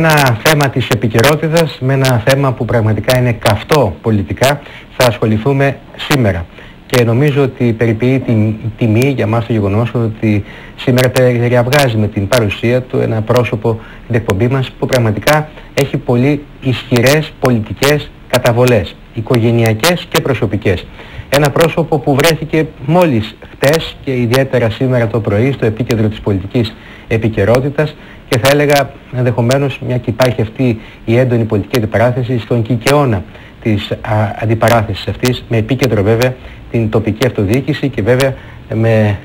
με ένα θέμα της επικαιρότητας, με ένα θέμα που πραγματικά είναι καυτό πολιτικά, θα ασχοληθούμε σήμερα. Και νομίζω ότι περιποιεί την τιμή για μας το γεγονός ότι σήμερα περιαβγάζει με την παρουσία του ένα πρόσωπο την εκπομπή μας που πραγματικά έχει πολύ ισχυρές πολιτικές καταβολές, οικογενειακές και προσωπικές. Ένα πρόσωπο που βρέθηκε μόλις χτες και ιδιαίτερα σήμερα το πρωί στο επίκεντρο της πολιτικής επικαιρότητας και θα έλεγα ενδεχομένως μια και υπάρχει αυτή η έντονη πολιτική αντιπαράθεση στον κικαιώνα της α, αντιπαράθεσης αυτής με επίκεντρο βέβαια την τοπική αυτοδιοίκηση και βέβαια με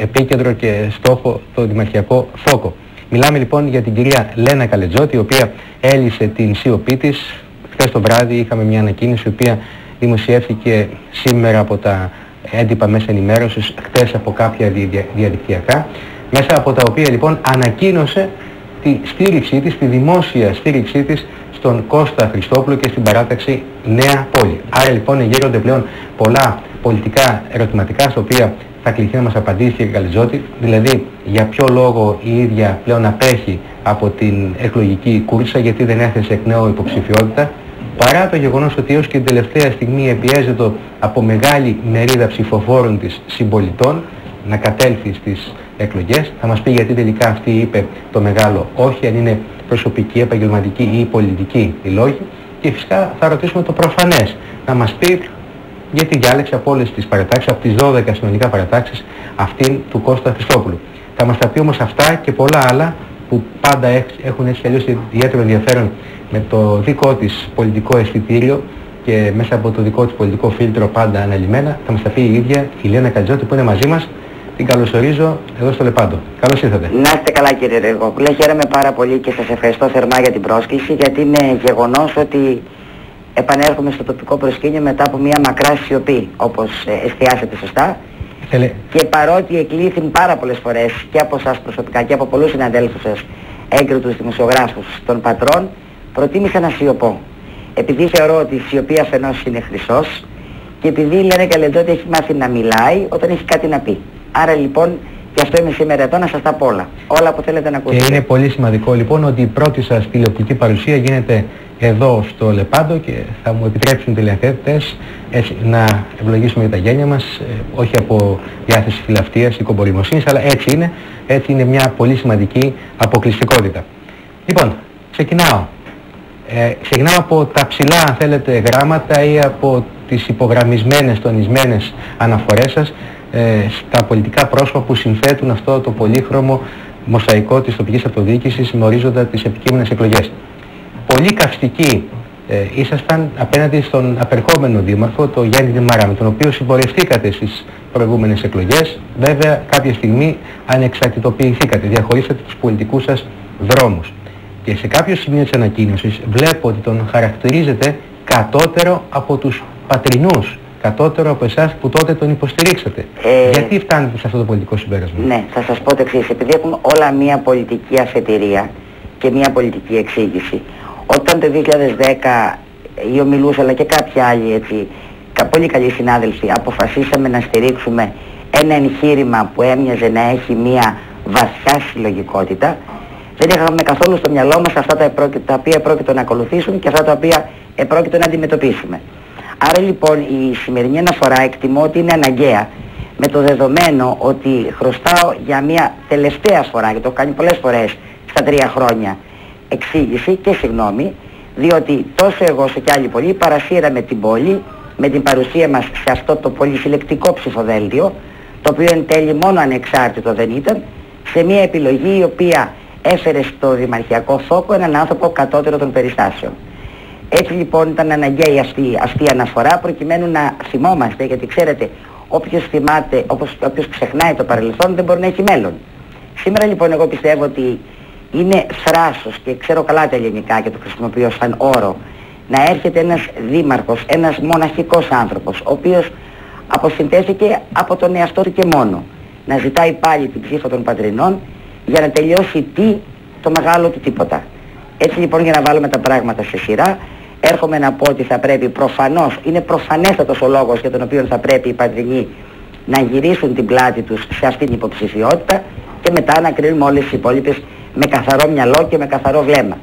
επίκεντρο και στόχο το δημαρχιακό φόκο. Μιλάμε λοιπόν για την κυρία Λένα Καλετζότη η οποία έλυσε την σιωπή της. Χθες το βράδυ είχαμε μια ανακοίνωση η οποία δημοσιεύθηκε σήμερα από τα έντυπα μέσα ενημέρωσης, χθες από κάποια διαδικτυακά μέσα από τα οποία λοιπόν ανακοίνωσε τη στήριξή της, τη δημόσια στήριξή της στον Κώστα Χριστόπουλο και στην παράταξη Νέα Πόλη. Άρα λοιπόν γύρονται πλέον πολλά πολιτικά ερωτηματικά στα οποία θα κληθεί να μας απαντήσει η Καλιζώτη, δηλαδή για ποιο λόγο η ίδια πλέον απέχει από την εκλογική κούρσα γιατί δεν έθεσε εκ νέου υποψηφιότητα, παρά το γεγονός ότι έως και την τελευταία στιγμή επιέζεται από μεγάλη μερίδα ψηφοφόρων της συμπολιτών να κατέλθει στις εκλογές. Θα μας πει γιατί τελικά αυτή είπε το μεγάλο όχι, αν είναι προσωπική, επαγγελματική ή πολιτική η λόγη. Και φυσικά θα ρωτήσουμε το προφανές, να μας πει γιατί διάλεξε από όλες τις παρατάξεις, από τις 12 συνολικά παρατάξεις, αυτήν του Κώστα Χριστόπουλου. Θα μας τα πει όμως αυτά και πολλά άλλα που πάντα έχουν έτσι αλλιώς ιδιαίτερο ενδιαφέρον με το δικό της πολιτικό αισθητήριο και μέσα από το δικό της πολιτικό φίλτρο πάντα αναλυμένα. Θα μας τα πει η ίδια η Λένα Κατζώτη που είναι μαζί μας την καλωσορίζω εδώ στο Λεπάντο. Καλώς ήρθατε. Να είστε καλά κύριε Ρεγόπουλε. Χαίρομαι πάρα πολύ και σας ευχαριστώ θερμά για την πρόσκληση γιατί είναι γεγονός ότι επανέρχομαι στο τοπικό προσκήνιο μετά από μια μακρά σιωπή όπως ε, εστιάσατε σωστά. Θέλε. Και παρότι εκλήθην πάρα πολλές φορές και από σας προσωπικά και από πολλούς συναντέλφους σας έγκριτους δημοσιογράφους των πατρών προτίμησα να σιωπώ. Επειδή θεωρώ ότι η σιωπή αφενός είναι χρυσός και επειδή λένε και ότι έχει μάθει να μιλάει όταν έχει κάτι να πει. Άρα λοιπόν γι' αυτό είμαι σήμερα εδώ να σας τα πω όλα. Όλα που θέλετε να ακούσετε. Και είναι πολύ σημαντικό λοιπόν ότι η πρώτη σας τηλεοπτική παρουσία γίνεται εδώ στο Λεπάντο και θα μου επιτρέψουν οι τηλεθέτες να ευλογήσουμε για τα γένια μας, ε, όχι από διάθεση φιλαυτίας ή κομπολιμοσύνης, αλλά έτσι είναι. Έτσι είναι μια πολύ σημαντική αποκλειστικότητα. Λοιπόν, ξεκινάω. Ε, ξεκινάω από τα ψηλά αν θέλετε γράμματα ή από τις υπογραμμισμένες, τονισμένες αναφορές σας ε, στα πολιτικά πρόσωπα που συνθέτουν αυτό το πολύχρωμο μοσαϊκό της τοπικής αυτοδιοίκησης με ορίζοντα τις επικείμενες εκλογές. Πολύ καυστικοί ε, ήσασταν απέναντι στον απερχόμενο δήμαρχο, τον Γιάννη Δημαρά, με τον οποίο συμπορευτήκατε στις προηγούμενες εκλογές. Βέβαια κάποια στιγμή ανεξαρτητοποιηθήκατε, διαχωρίσατε τους πολιτικούς σας δρόμους. Και σε κάποιο σημείο της ανακοίνωσης βλέπω ότι τον χαρακτηρίζετε κατώτερο από τους πατρινούς κατώτερο από εσάς που τότε τον υποστηρίξατε. Ε, Γιατί φτάνετε σε αυτό το πολιτικό συμπέρασμα; Ναι, θα σας πω το εξής. Επειδή έχουμε όλα μια πολιτική αφετηρία και μια πολιτική εξήγηση. Όταν το 2010 η Ομιλούς αλλά και κάποιοι άλλοι έτσι, πολύ καλοί συνάδελφοι αποφασίσαμε να στηρίξουμε ένα εγχείρημα που έμοιαζε να έχει μια βαθιά συλλογικότητα δεν είχαμε καθόλου στο μυαλό μας αυτά τα, τα οποία πρόκειται να ακολουθήσουν και αυτά τα οποία επρόκειτο να αντιμετωπίσουμε. Άρα λοιπόν η σημερινή αναφορά εκτιμώ ότι είναι αναγκαία με το δεδομένο ότι χρωστάω για μια τελευταία φορά, και το κάνει πολλές φορές στα τρία χρόνια, εξήγηση και συγγνώμη, διότι τόσο εγώ όσο και άλλοι πολλοί παρασύραμε την πόλη με την παρουσία μας σε αυτό το πολυσυλλεκτικό ψηφοδέλτιο, το οποίο εν τέλει μόνο ανεξάρτητο δεν ήταν, σε μια επιλογή η οποία έφερε στο δημαρχιακό φόκο έναν άνθρωπο κατώτερο των περιστάσεων. Έτσι λοιπόν ήταν αναγκαία αυτή, αυτή η αναφορά προκειμένου να θυμόμαστε γιατί ξέρετε όποιος θυμάται, όπως, όποιος ξεχνάει το παρελθόν δεν μπορεί να έχει μέλλον. Σήμερα λοιπόν εγώ πιστεύω ότι είναι θράσος και ξέρω καλά τα ελληνικά και το χρησιμοποιώ σαν όρο να έρχεται ένας δήμαρχος, ένας μοναχικός άνθρωπος ο οποίος αποσυντέθηκε από τον εαυτό του και μόνο να ζητάει πάλι την ψήφο των πατρινών για να τελειώσει τι το μεγάλο του τίποτα. Έτσι λοιπόν για να βάλουμε τα πράγματα σε σειρά έρχομαι να πω ότι θα πρέπει προφανώς, είναι προφανέστατος ο λόγος για τον οποίο θα πρέπει οι πατρινοί να γυρίσουν την πλάτη τους σε αυτήν την υποψηφιότητα και μετά να κρίνουμε όλες τις υπόλοιπες με καθαρό μυαλό και με καθαρό βλέμμα.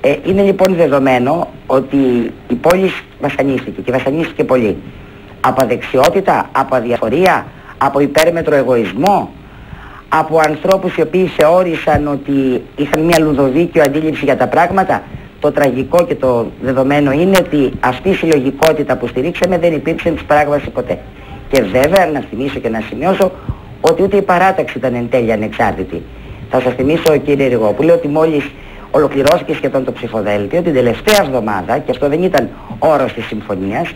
Ε, είναι λοιπόν δεδομένο ότι η πόλη βασανίστηκε και βασανίστηκε πολύ. Από αδεξιότητα, από αδιαφορία, από υπέρμετρο εγωισμό, από ανθρώπους οι οποίοι θεώρησαν ότι είχαν μια λουδοδίκιο αντίληψη για τα πράγματα. Το τραγικό και το δεδομένο είναι ότι αυτή η συλλογικότητα που στηρίξαμε δεν υπήρξε της πράγματι ποτέ. Και βέβαια να θυμίσω και να σημειώσω ότι ούτε η παράταξη ήταν εν τέλει ανεξάρτητη. Θα σας θυμίσω κύριε Ριγόπουλε ότι μόλις ολοκληρώθηκε σχεδόν το ψηφοδέλτιο την τελευταία εβδομάδα, και αυτό δεν ήταν όρος της συμφωνίας,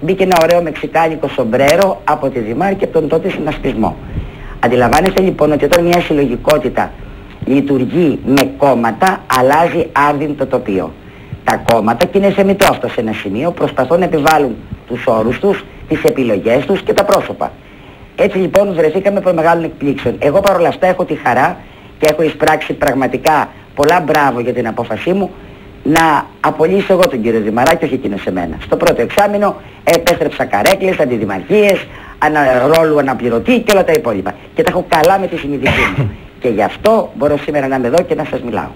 μπήκε ένα ωραίο μεξικάνικο σομπρέρο από τη Δημάρ και από τον τότε συνασπισμό. Αντιλαμβάνεστε λοιπόν ότι όταν μια συλλογικότητα λειτουργεί με κόμματα, αλλάζει άρδιν το τοπίο. Τα κόμματα, και είναι σεμιτό αυτό σε ένα σημείο, προσπαθούν να επιβάλλουν τους όρους τους, τις επιλογές τους και τα πρόσωπα. Έτσι λοιπόν βρεθήκαμε προ μεγάλων εκπλήξεων. Εγώ παρόλα αυτά έχω τη χαρά και έχω εισπράξει πραγματικά πολλά μπράβο για την απόφασή μου να απολύσω εγώ τον κύριο Δημαρά και όχι εκείνο σε μένα. Στο πρώτο εξάμεινο επέστρεψα καρέκλες, αντιδημαρχίες, ανα, ρόλου αναπληρωτή και όλα τα υπόλοιπα. Και τα έχω καλά με τη συνειδητή μου. Και γι' αυτό μπορώ σήμερα να είμαι εδώ και να σας μιλάω.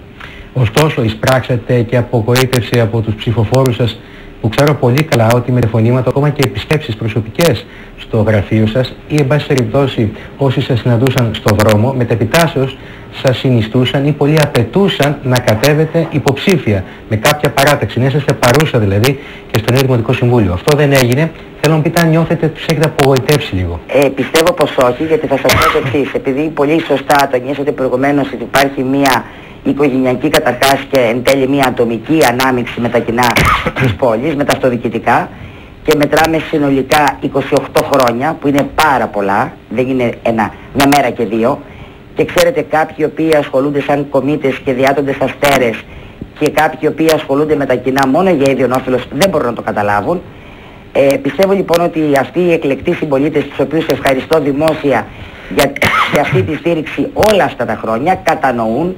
Ωστόσο, εισπράξατε και απογοήτευση από τους ψηφοφόρους σας που ξέρω πολύ καλά ότι με τηλεφωνήματα, ακόμα και επισκέψεις προσωπικές στο γραφείο σας ή εν πάση περιπτώσει όσοι σας συναντούσαν στο δρόμο, μετεπιτάσεως σας συνιστούσαν ή πολύ απαιτούσαν να κατέβετε υποψήφια με κάποια παράταξη, να είσαστε παρούσα δηλαδή και στο Νέο Δημοτικό Συμβούλιο. Αυτό δεν έγινε. Θέλω να πείτε αν νιώθετε τους έχετε απογοητεύσει λίγο. Ε, πιστεύω πως όχι, γιατί θα σας πω το εξής. Επειδή πολύ σωστά τονίσατε προηγουμένως ότι υπάρχει μία οικογενειακή καταρχάς και εν τέλει μια ατομική ανάμειξη με τα κοινά της πόλης, με τα αυτοδιοικητικά και μετράμε συνολικά 28 χρόνια που είναι πάρα πολλά, δεν είναι ένα, μια μέρα και δύο και ξέρετε κάποιοι οι οποίοι ασχολούνται σαν κομίτες και διάτοντες αστέρες και κάποιοι οι οποίοι ασχολούνται με τα κοινά μόνο για ίδιον όφελος δεν μπορούν να το καταλάβουν. Ε, πιστεύω λοιπόν ότι αυτοί οι εκλεκτοί συμπολίτες τους οποίους ευχαριστώ δημόσια για, για αυτή τη στήριξη όλα αυτά τα χρόνια κατανοούν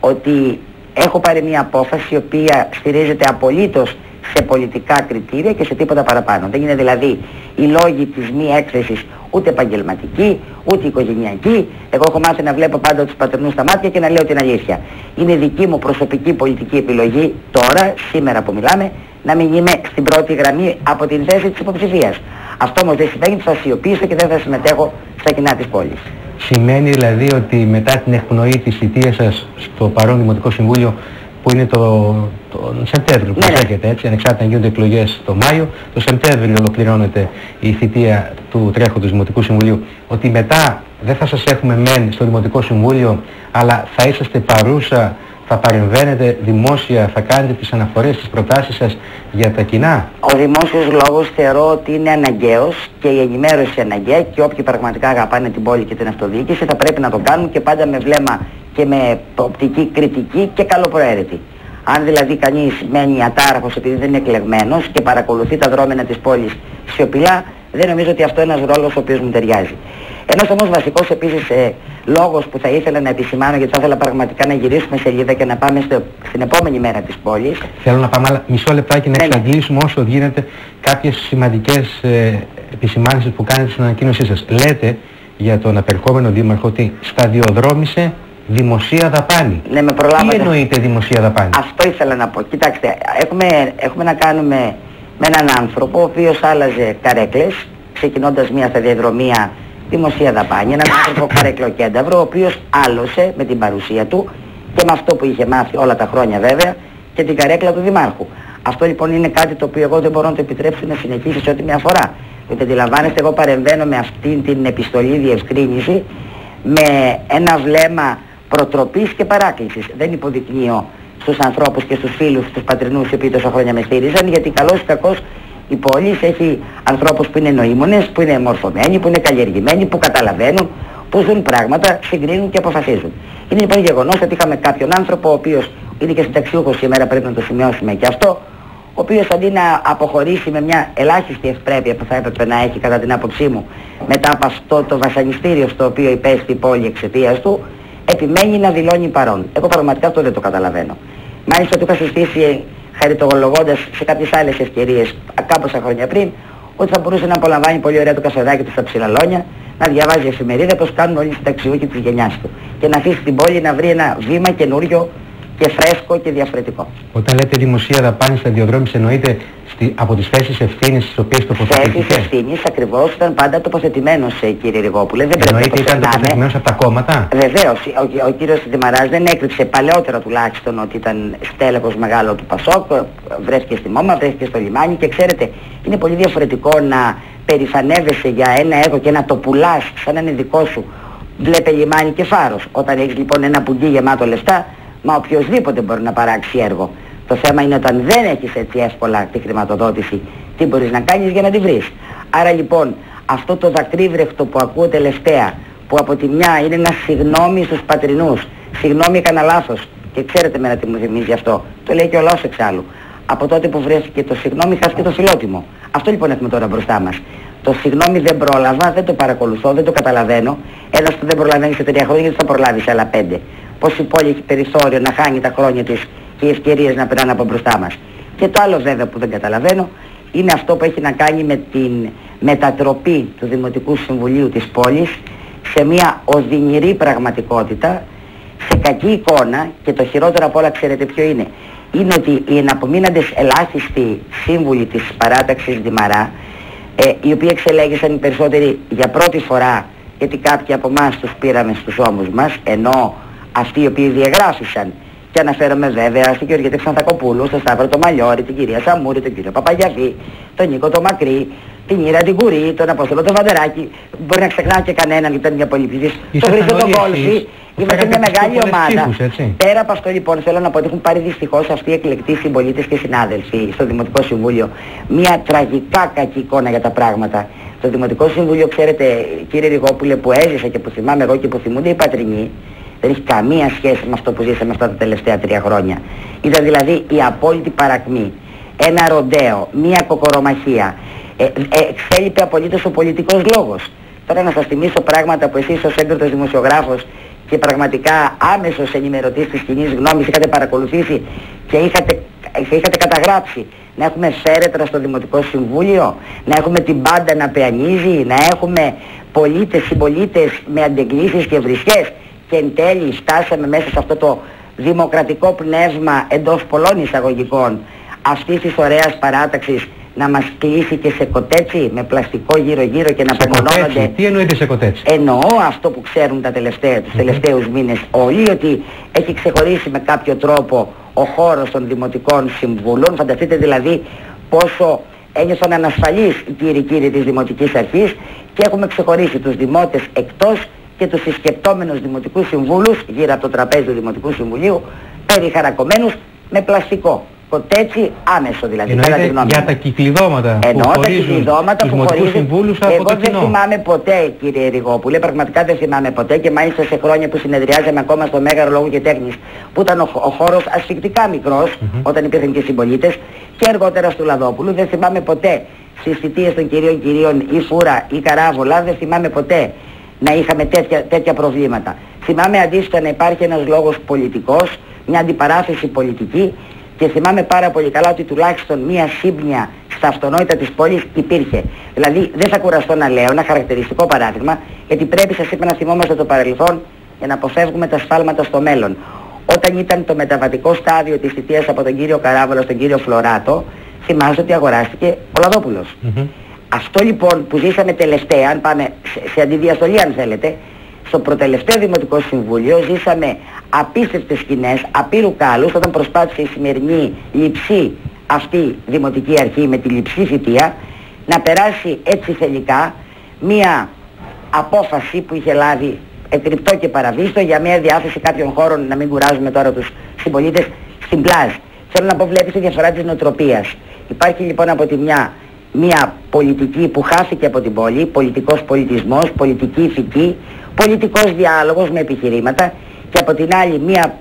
ότι έχω πάρει μια απόφαση η οποία στηρίζεται απολύτως σε πολιτικά κριτήρια και σε τίποτα παραπάνω. Δεν είναι δηλαδή οι λόγοι της μη έκθεσης ούτε επαγγελματική, ούτε οικογενειακή. Εγώ έχω μάθει να βλέπω πάντα τους πατερνούς στα μάτια και να λέω την αλήθεια. Είναι δική μου προσωπική πολιτική επιλογή τώρα, σήμερα που μιλάμε, να μην είμαι στην πρώτη γραμμή από την θέση της υποψηφίας. Αυτό όμως δεν σημαίνει ότι θα σιωπήσω και δεν θα συμμετέχω στα κοινά της πόλης. Σημαίνει δηλαδή ότι μετά την εκπνοή της θητείας σας στο παρόν Δημοτικό Συμβούλιο που είναι το, το Σεπτέμβριο που ναι. ναι. έτσι, ανεξάρτητα να γίνονται εκλογές το Μάιο, το Σεπτέμβριο ολοκληρώνεται η θητεία του τρέχοντος Δημοτικού Συμβουλίου, ότι μετά δεν θα σας έχουμε μεν στο Δημοτικό Συμβούλιο, αλλά θα είσαστε παρούσα θα παρεμβαίνετε δημόσια, θα κάνετε τις αναφορές, τις προτάσεις σας για τα κοινά; Ο δημόσιος λόγος θεωρώ ότι είναι αναγκαίος και η ενημέρωση αναγκαία και όποιοι πραγματικά αγαπάνε την πόλη και την αυτοδιοίκηση θα πρέπει να το κάνουν και πάντα με βλέμμα και με οπτική κριτική και καλοπροαίρετη. Αν δηλαδή κανείς μένει ατάραχος επειδή δεν είναι εκλεγμένος και παρακολουθεί τα δρόμενα της πόλης σιωπηλά, δεν νομίζω ότι αυτό είναι ένας ρόλος ο οποίος μου ταιριάζει. Ένας όμως βασικός επίσης ε, λόγος που θα ήθελα να επισημάνω γιατί θα ήθελα πραγματικά να γυρίσουμε σελίδα και να πάμε στο, στην επόμενη μέρα της πόλης. Θέλω να πάμε αλλά μισό λεπτάκι να ναι, ναι. εξαντλήσουμε όσο γίνεται κάποιες σημαντικές ε, επισημάνσεις που κάνετε στην ανακοίνωσή σας. Λέτε για τον απερχόμενο δήμαρχο ότι σταδιοδρόμησε δημοσία δαπάνη. Ναι, με προλάβατε. Τι εννοείται δημοσία δαπάνη; Αυτό ήθελα να πω. Κοιτάξτε, έχουμε, έχουμε να κάνουμε με έναν άνθρωπο ο οποίος άλλαζε καρέκλες ξεκινώντας μια σταδιοδρομία δημοσία δαπάνη, έναν άνθρωπο καρεκλοκένταυρο, ο οποίος άλωσε με την παρουσία του και με αυτό που είχε μάθει όλα τα χρόνια βέβαια και την καρέκλα του Δημάρχου. Αυτό λοιπόν είναι κάτι το οποίο εγώ δεν μπορώ να το επιτρέψω να συνεχίσει σε ό,τι με αφορά. Γιατί αντιλαμβάνεστε, εγώ παρεμβαίνω με αυτή την επιστολή διευκρίνηση με ένα βλέμμα προτροπής και παράκλησης. Δεν υποδεικνύω στους ανθρώπους και στους φίλους, στους πατρινούς οι οποίοι τόσα χρόνια με στήριζαν, γιατί καλός ή κακός η πόλη έχει ανθρώπους που είναι νοήμονες, που είναι μορφωμένοι, που είναι καλλιεργημένοι, που καταλαβαίνουν, που ζουν πράγματα, συγκρίνουν και αποφασίζουν. Είναι λοιπόν γεγονός ότι είχαμε κάποιον άνθρωπο ο οποίος είναι και συνταξιούχος σήμερα πρέπει να το σημειώσουμε και αυτό, ο οποίος αντί να αποχωρήσει με μια ελάχιστη ευπρέπεια που θα έπρεπε να έχει κατά την άποψή μου μετά από αυτό το βασανιστήριο στο οποίο υπέστη η πόλη εξαιτίας του, επιμένει να δηλώνει παρόν. Εγώ πραγματικά αυτό δεν το καταλαβαίνω. Μάλιστα του είχα συστήσει χαριτολογώντας σε κάποιες άλλες ευκαιρίες κάμποσα χρόνια πριν ότι θα μπορούσε να απολαμβάνει πολύ ωραία το κασεδάκι του στα ψηλαλόνια να διαβάζει εφημερίδα πως κάνουν όλοι οι συνταξιούχοι της γενιάς του και να αφήσει την πόλη να βρει ένα βήμα καινούριο και φρέσκο και διαφορετικό. Όταν λέτε δημοσία δαπάνη σταδιοδρόμηση εννοείται στη, από τις θέσεις ευθύνης στις οποίες τοποθετηθήκες; Θέσεις ευθύνης ακριβώς ήταν πάντα τοποθετημένος ε, κύριε Ριγόπουλε. Δεν εννοείται πρέπει ήταν τοποθετημένος από τα κόμματα; Βεβαίως. Ο, ο κύριος Δημαράς δεν έκρυψε παλαιότερα τουλάχιστον ότι ήταν στέλεχος μεγάλο του Πασόκ, βρέθηκε στη Μόμα, βρέθηκε στο λιμάνι και ξέρετε είναι πολύ διαφορετικό να περηφανεύεσαι για ένα έργο και να το πουλάς σαν να είναι δικό σου βλέπε λιμάνι και φάρος. Όταν έχεις λοιπόν ένα πουντί γεμάτο λεφτά Μα οποιοδήποτε μπορεί να παράξει έργο. Το θέμα είναι όταν δεν έχεις έτσι εύκολα τη χρηματοδότηση, τι μπορείς να κάνεις για να τη βρεις. Άρα λοιπόν αυτό το δακρύβρεχτο που ακούω τελευταία, που από τη μια είναι ένα συγγνώμη στους πατρινούς, συγγνώμη έκανα λάθος, και ξέρετε μένα τι μου θυμίζει αυτό, το λέει και ο λαός εξάλλου. Από τότε που βρέθηκε το συγγνώμη χάθηκε το φιλότιμο. Αυτό λοιπόν έχουμε τώρα μπροστά μας. Το συγγνώμη δεν πρόλαβα, δεν το παρακολουθώ, δεν το καταλαβαίνω. Ένας που δεν προλαβαίνει σε τρία χρόνια, γιατί θα προλάβεις σε άλλα πέντε πως η πόλη έχει περιθώριο να χάνει τα χρόνια της και οι ευκαιρίες να περνάνε από μπροστά μας. Και το άλλο βέβαια που δεν καταλαβαίνω είναι αυτό που έχει να κάνει με την μετατροπή του Δημοτικού Συμβουλίου της πόλης σε μια οδυνηρή πραγματικότητα, σε κακή εικόνα και το χειρότερο από όλα ξέρετε ποιο είναι. Είναι ότι οι εναπομείναντες ελάχιστοι σύμβουλοι της παράταξης Δημαρά, ε, οι οποίοι εξελέγησαν οι περισσότεροι για πρώτη φορά γιατί κάποιοι από εμάς τους πήραμε στους ώμους μας, ενώ αυτοί οι οποίοι διαγράφησαν. Και αναφέρομαι βέβαια στην Γεωργία Ξανθακοπούλου, στον Σταύρο το Μαλιόρη, την κυρία Σαμούρη, τον κύριο Παπαγιαβή, τον Νίκο το Μακρύ, την Ήρα την Κουρή, τον Απόστολο το Βαντεράκη. Μπορεί να ξεχνά και κανέναν, ήταν μια πολυπληθής. Το Χρήστο τον Κόλφη. Είμαστε μια μεγάλη ομάδα. Πέρα από αυτό λοιπόν θέλω να πω ότι έχουν πάρει δυστυχώς αυτοί οι εκλεκτοί συμπολίτες και συνάδελφοι στο Δημοτικό Συμβούλιο μια τραγικά κακή εικόνα για τα πράγματα. Το Δημοτικό Συμβούλιο, ξέρετε κύριε Ριγόπουλε που έζησα και που θυμάμαι εγώ και που θυμούνται οι πατρινοί, δεν έχει καμία σχέση με αυτό που ζήσαμε αυτά τα τελευταία τρία χρόνια. Ήταν δηλαδή η απόλυτη παρακμή. Ένα ροντέο, μία κοκορομαχία. Ε, ε, εξέλιπε απολύτως ο πολιτικός λόγος. Τώρα να σας θυμίσω πράγματα που εσείς ως έγκριτος δημοσιογράφος και πραγματικά άμεσος ενημερωτής της κοινής γνώμης είχατε παρακολουθήσει και είχατε, και είχατε καταγράψει να έχουμε φέρετρα στο Δημοτικό Συμβούλιο, να έχουμε την πάντα να πεανίζει, να έχουμε πολίτες, συμπολίτες με αντεγκλήσεις και βρισχές και εν τέλει φτάσαμε μέσα σε αυτό το δημοκρατικό πνεύμα εντός πολλών εισαγωγικών αυτής της ωραίας παράταξης να μας κλείσει και σε κοτέτσι με πλαστικό γύρω γύρω και να απομονώνονται. Τι εννοείται σε κοτέτσι; Εννοώ αυτό που ξέρουν τα τελευταία, τους τελευταίους μήνες όλοι ότι έχει ξεχωρίσει με κάποιο τρόπο ο χώρος των δημοτικών συμβούλων. Φανταστείτε δηλαδή πόσο ένιωσαν ανασφαλείς οι κύριοι κύριοι της Δημοτικής Αρχής και έχουμε ξεχωρίσει τους δημότες εκτός και τους συσκεπτόμενους δημοτικούς συμβούλους γύρω από το τραπέζι του Δημοτικού Συμβουλίου περιχαρακωμένους με πλαστικό. Κοτέτσι άμεσο δηλαδή. Εννοείται για τα κυκλειδώματα Εννοώ που τα κυκλειδώματα που χωρίζουν συμβούλους από Εγώ το δεν θυμάμαι ποτέ κύριε Ριγόπουλε, πραγματικά δεν θυμάμαι ποτέ και μάλιστα σε χρόνια που συνεδριάζαμε ακόμα στο Μέγαρο Λόγου και Τέχνης που ήταν ο, ο χώρος ασφικτικά μικρός όταν υπήρχαν και συμπολίτες και αργότερα στο Λαδόπουλου δεν θυμάμαι ποτέ στις θητείες των κυρίων κυρίων ή Φούρα ή Καράβολα δεν θυμάμαι ποτέ να είχαμε τέτοια, τέτοια προβλήματα. Θυμάμαι αντίστοιχα να υπάρχει ένας λόγος πολιτικός, μια αντιπαράθεση πολιτική και θυμάμαι πάρα πολύ καλά ότι τουλάχιστον μια σύμπνοια στα αυτονόητα της πόλης υπήρχε. Δηλαδή δεν θα κουραστώ να λέω ένα χαρακτηριστικό παράδειγμα γιατί πρέπει σας είπα να θυμόμαστε το παρελθόν για να αποφεύγουμε τα σφάλματα στο μέλλον. Όταν ήταν το μεταβατικό στάδιο της θητείας από τον κύριο Καράβολο στον κύριο Φλωράτο, θυμάστε ότι αγοράστηκε ο Λαδόπουλος. Αυτό λοιπόν που ζήσαμε τελευταία, αν πάμε σε, σε αντιδιαστολή αν θέλετε, στο προτελευταίο Δημοτικό Συμβούλιο ζήσαμε απίστευτες σκηνές, απείρου κάλους, όταν προσπάθησε η σημερινή λειψή αυτή Δημοτική Αρχή με τη λειψή θητεία να περάσει έτσι θελικά μία απόφαση που είχε λάβει εκρυπτό και παραβίστο για μια διάθεση κάποιων χώρων, να μην κουράζουμε τώρα τους συμπολίτες, στην πλάζ. Θέλω να πω βλέπεις τη διαφορά της νοοτροπίας. Υπάρχει λοιπόν από τη μια μια πολιτική που χάθηκε από την πόλη, πολιτικός πολιτισμός, πολιτική ηθική, πολιτικός διάλογος με επιχειρήματα και από την άλλη μια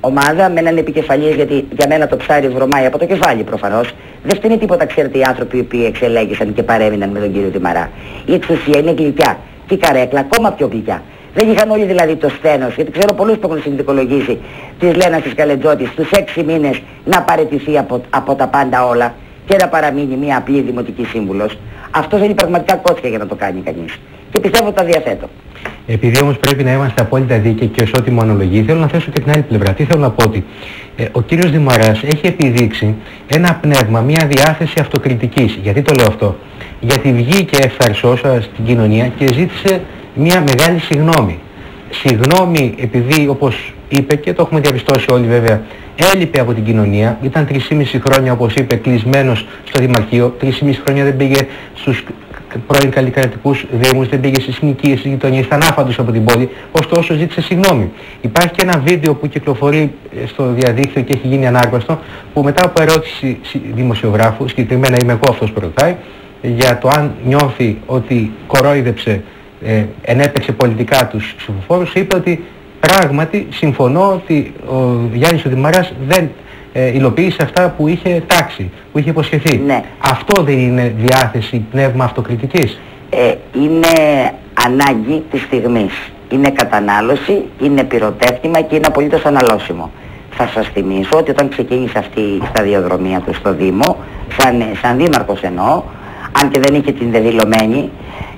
ομάδα με έναν επικεφαλής γιατί για μένα το ψάρι βρωμάει από το κεφάλι προφανώς. Δεν φταίνει τίποτα ξέρετε οι άνθρωποι οι οποίοι εξελέγησαν και παρέμειναν με τον κύριο Τιμαρά. Η εξουσία είναι γλυκιά και η καρέκλα ακόμα πιο γλυκιά. Δεν είχαν όλοι δηλαδή το σθένος, γιατί ξέρω πολλούς που έχουν συνδικολογήσει της Λένας της Καλετζώτης τους έξι μήνες να παραιτηθεί από, από τα πάντα όλα και να παραμείνει μια απλή δημοτική σύμβουλος. Αυτός δεν είναι πραγματικά κότσια για να το κάνει κανείς. και πιστεύω ότι τα διαθέτω. Επειδή όμως πρέπει να είμαστε απόλυτα δίκαιοι και ως ό,τι μου αναλογεί, θέλω να θέσω και την άλλη πλευρά. Τι θέλω να πω ότι ε, ο κύριος Δημαράς έχει επιδείξει ένα πνεύμα, μια διάθεση αυτοκριτικής. Γιατί το λέω αυτό; Γιατί βγήκε ευθαρσός στην κοινωνία και ζήτησε μια μεγάλη συγνώμη. Συγνώμη επειδή όπως είπε και το έχουμε διαπιστώσει όλοι βέβαια έλειπε από την κοινωνία, ήταν 3,5 χρόνια όπως είπε κλεισμένος στο Δημαρχείο, 3,5 χρόνια δεν πήγε στους πρώην καλλικρατικούς δήμους, δεν πήγε στις συνοικίες, στις γειτονίες, ήταν άφαντος από την πόλη, ωστόσο ζήτησε συγγνώμη. Υπάρχει και ένα βίντεο που κυκλοφορεί ε, στο διαδίκτυο και έχει γίνει ανάρπαστο, που μετά από ερώτηση δημοσιογράφου, συγκεκριμένα είμαι εγώ αυτός που ρωτάει, για το αν νιώθει ότι κορόιδεψε, ε, ενέπαιξε πολιτικά τους ψηφοφόρους, είπε ότι πράγματι συμφωνώ ότι ο Γιάννης ο Δημαράς δεν ε, υλοποίησε αυτά που είχε τάξει, που είχε υποσχεθεί. Ναι. Αυτό δεν είναι διάθεση, πνεύμα αυτοκριτικής. Ε, είναι ανάγκη της στιγμής. Είναι κατανάλωση, είναι πυροτέχνημα και είναι απολύτως αναλώσιμο. Θα σας θυμίσω ότι όταν ξεκίνησε αυτή η σταδιοδρομία του στο Δήμο, σαν, σαν δήμαρχος εννοώ, αν και δεν είχε την δεδηλωμένη,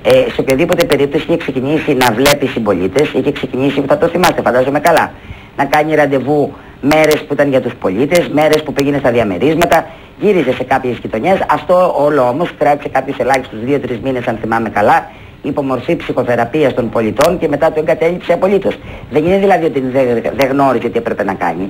ε, σε οποιαδήποτε περίπτωση είχε ξεκινήσει να βλέπει συμπολίτες, είχε ξεκινήσει, θα το θυμάστε φαντάζομαι καλά, να κάνει ραντεβού μέρες που ήταν για τους πολίτες, μέρες που πήγαινε στα διαμερίσματα, γύριζε σε κάποιες γειτονιές. Αυτό όλο όμως κράτησε κάποιους ελάχιστους 2-3 μήνες αν θυμάμαι καλά, υπό μορφή ψυχοθεραπείας των πολιτών και μετά το εγκατέλειψε απολύτως. Δεν είναι δηλαδή ότι δεν δε γνώριζε τι έπρεπε να κάνει.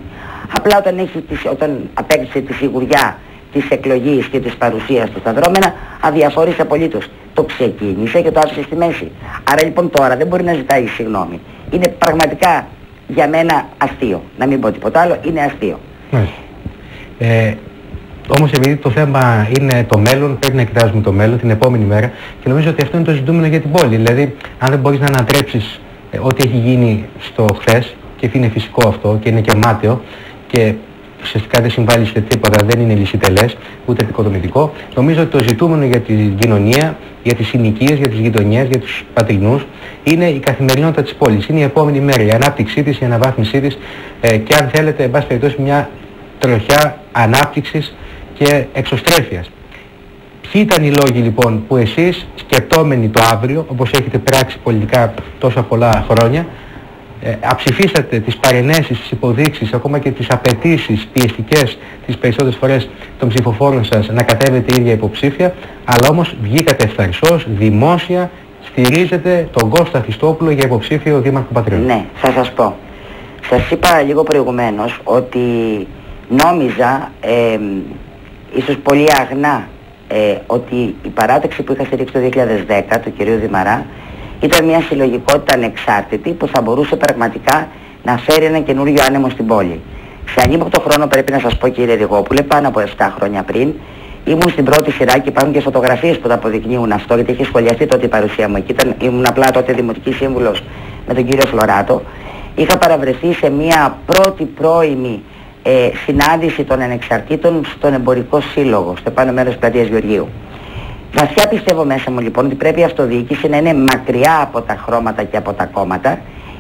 Απλά όταν, έχει, όταν απέκτησε τη σιγουριά της εκλογής και της παρουσίας του στα δρόμενα, αδιαφορήσε απολύτως. Το ξεκίνησε και το άφησε στη μέση. Άρα λοιπόν τώρα δεν μπορεί να ζητάει συγγνώμη. Είναι πραγματικά για μένα αστείο. Να μην πω τίποτα άλλο, είναι αστείο. Ναι. Ε, όμως επειδή το θέμα είναι το μέλλον, πρέπει να κοιτάζουμε το μέλλον την επόμενη μέρα και νομίζω ότι αυτό είναι το ζητούμενο για την πόλη. Δηλαδή, αν δεν μπορείς να ανατρέψεις ε, ό,τι έχει γίνει στο χθες και είναι φυσικό αυτό και είναι και μάταιο και ουσιαστικά δεν συμβάλλει σε τίποτα, δεν είναι λυσιτελές, ούτε επικοδομητικό. Νομίζω ότι το ζητούμενο για την κοινωνία, για τις συνοικίες, για τις γειτονιές, για τους πατρινούς, είναι η καθημερινότητα της πόλης. Είναι η επόμενη μέρα, η ανάπτυξή της, η αναβάθμισή της ε, και αν θέλετε, εν πάση περιπτώσει, μια τροχιά ανάπτυξης και εξωστρέφειας. Ποιοι ήταν οι λόγοι λοιπόν που εσείς σκεπτόμενοι το αύριο, όπως έχετε πράξει πολιτικά τόσα πολλά χρόνια, ε, αψηφίσατε τις παρενέσεις, τις υποδείξεις, ακόμα και τις απαιτήσεις πιεστικές τις περισσότερες φορές των ψηφοφόρων σας να κατέβετε η ίδια υποψήφια, αλλά όμως βγήκατε ευθαρσός, δημόσια, στηρίζετε τον Κώστα Χριστόπουλο για υποψήφιο Δήμαρχο Πατριών. Ναι, θα σας πω. Σας είπα λίγο προηγουμένως ότι νόμιζα, ε, ίσως πολύ αγνά, ε, ότι η παράταξη που είχα στηρίξει το 2010 του κυρίου Δημαρά ήταν μια συλλογικότητα ανεξάρτητη που θα μπορούσε πραγματικά να φέρει ένα καινούριο άνεμο στην πόλη. Σε ανύποπτο χρόνο πρέπει να σας πω κύριε Ριγόπουλε, πάνω από 7 χρόνια πριν, ήμουν στην πρώτη σειρά και υπάρχουν και φωτογραφίες που τα αποδεικνύουν αυτό, γιατί είχε σχολιαστεί τότε η παρουσία μου εκεί. Ήταν, ήμουν απλά τότε δημοτική σύμβουλος με τον κύριο Φλωράτο. Είχα παραβρεθεί σε μια πρώτη πρώιμη ε, συνάντηση των ανεξαρτήτων στον εμπορικό σύλλογο, στο επάνω μέρος της πλατείας Γεωργίου. Βαθιά πιστεύω μέσα μου λοιπόν ότι πρέπει η αυτοδιοίκηση να είναι μακριά από τα χρώματα και από τα κόμματα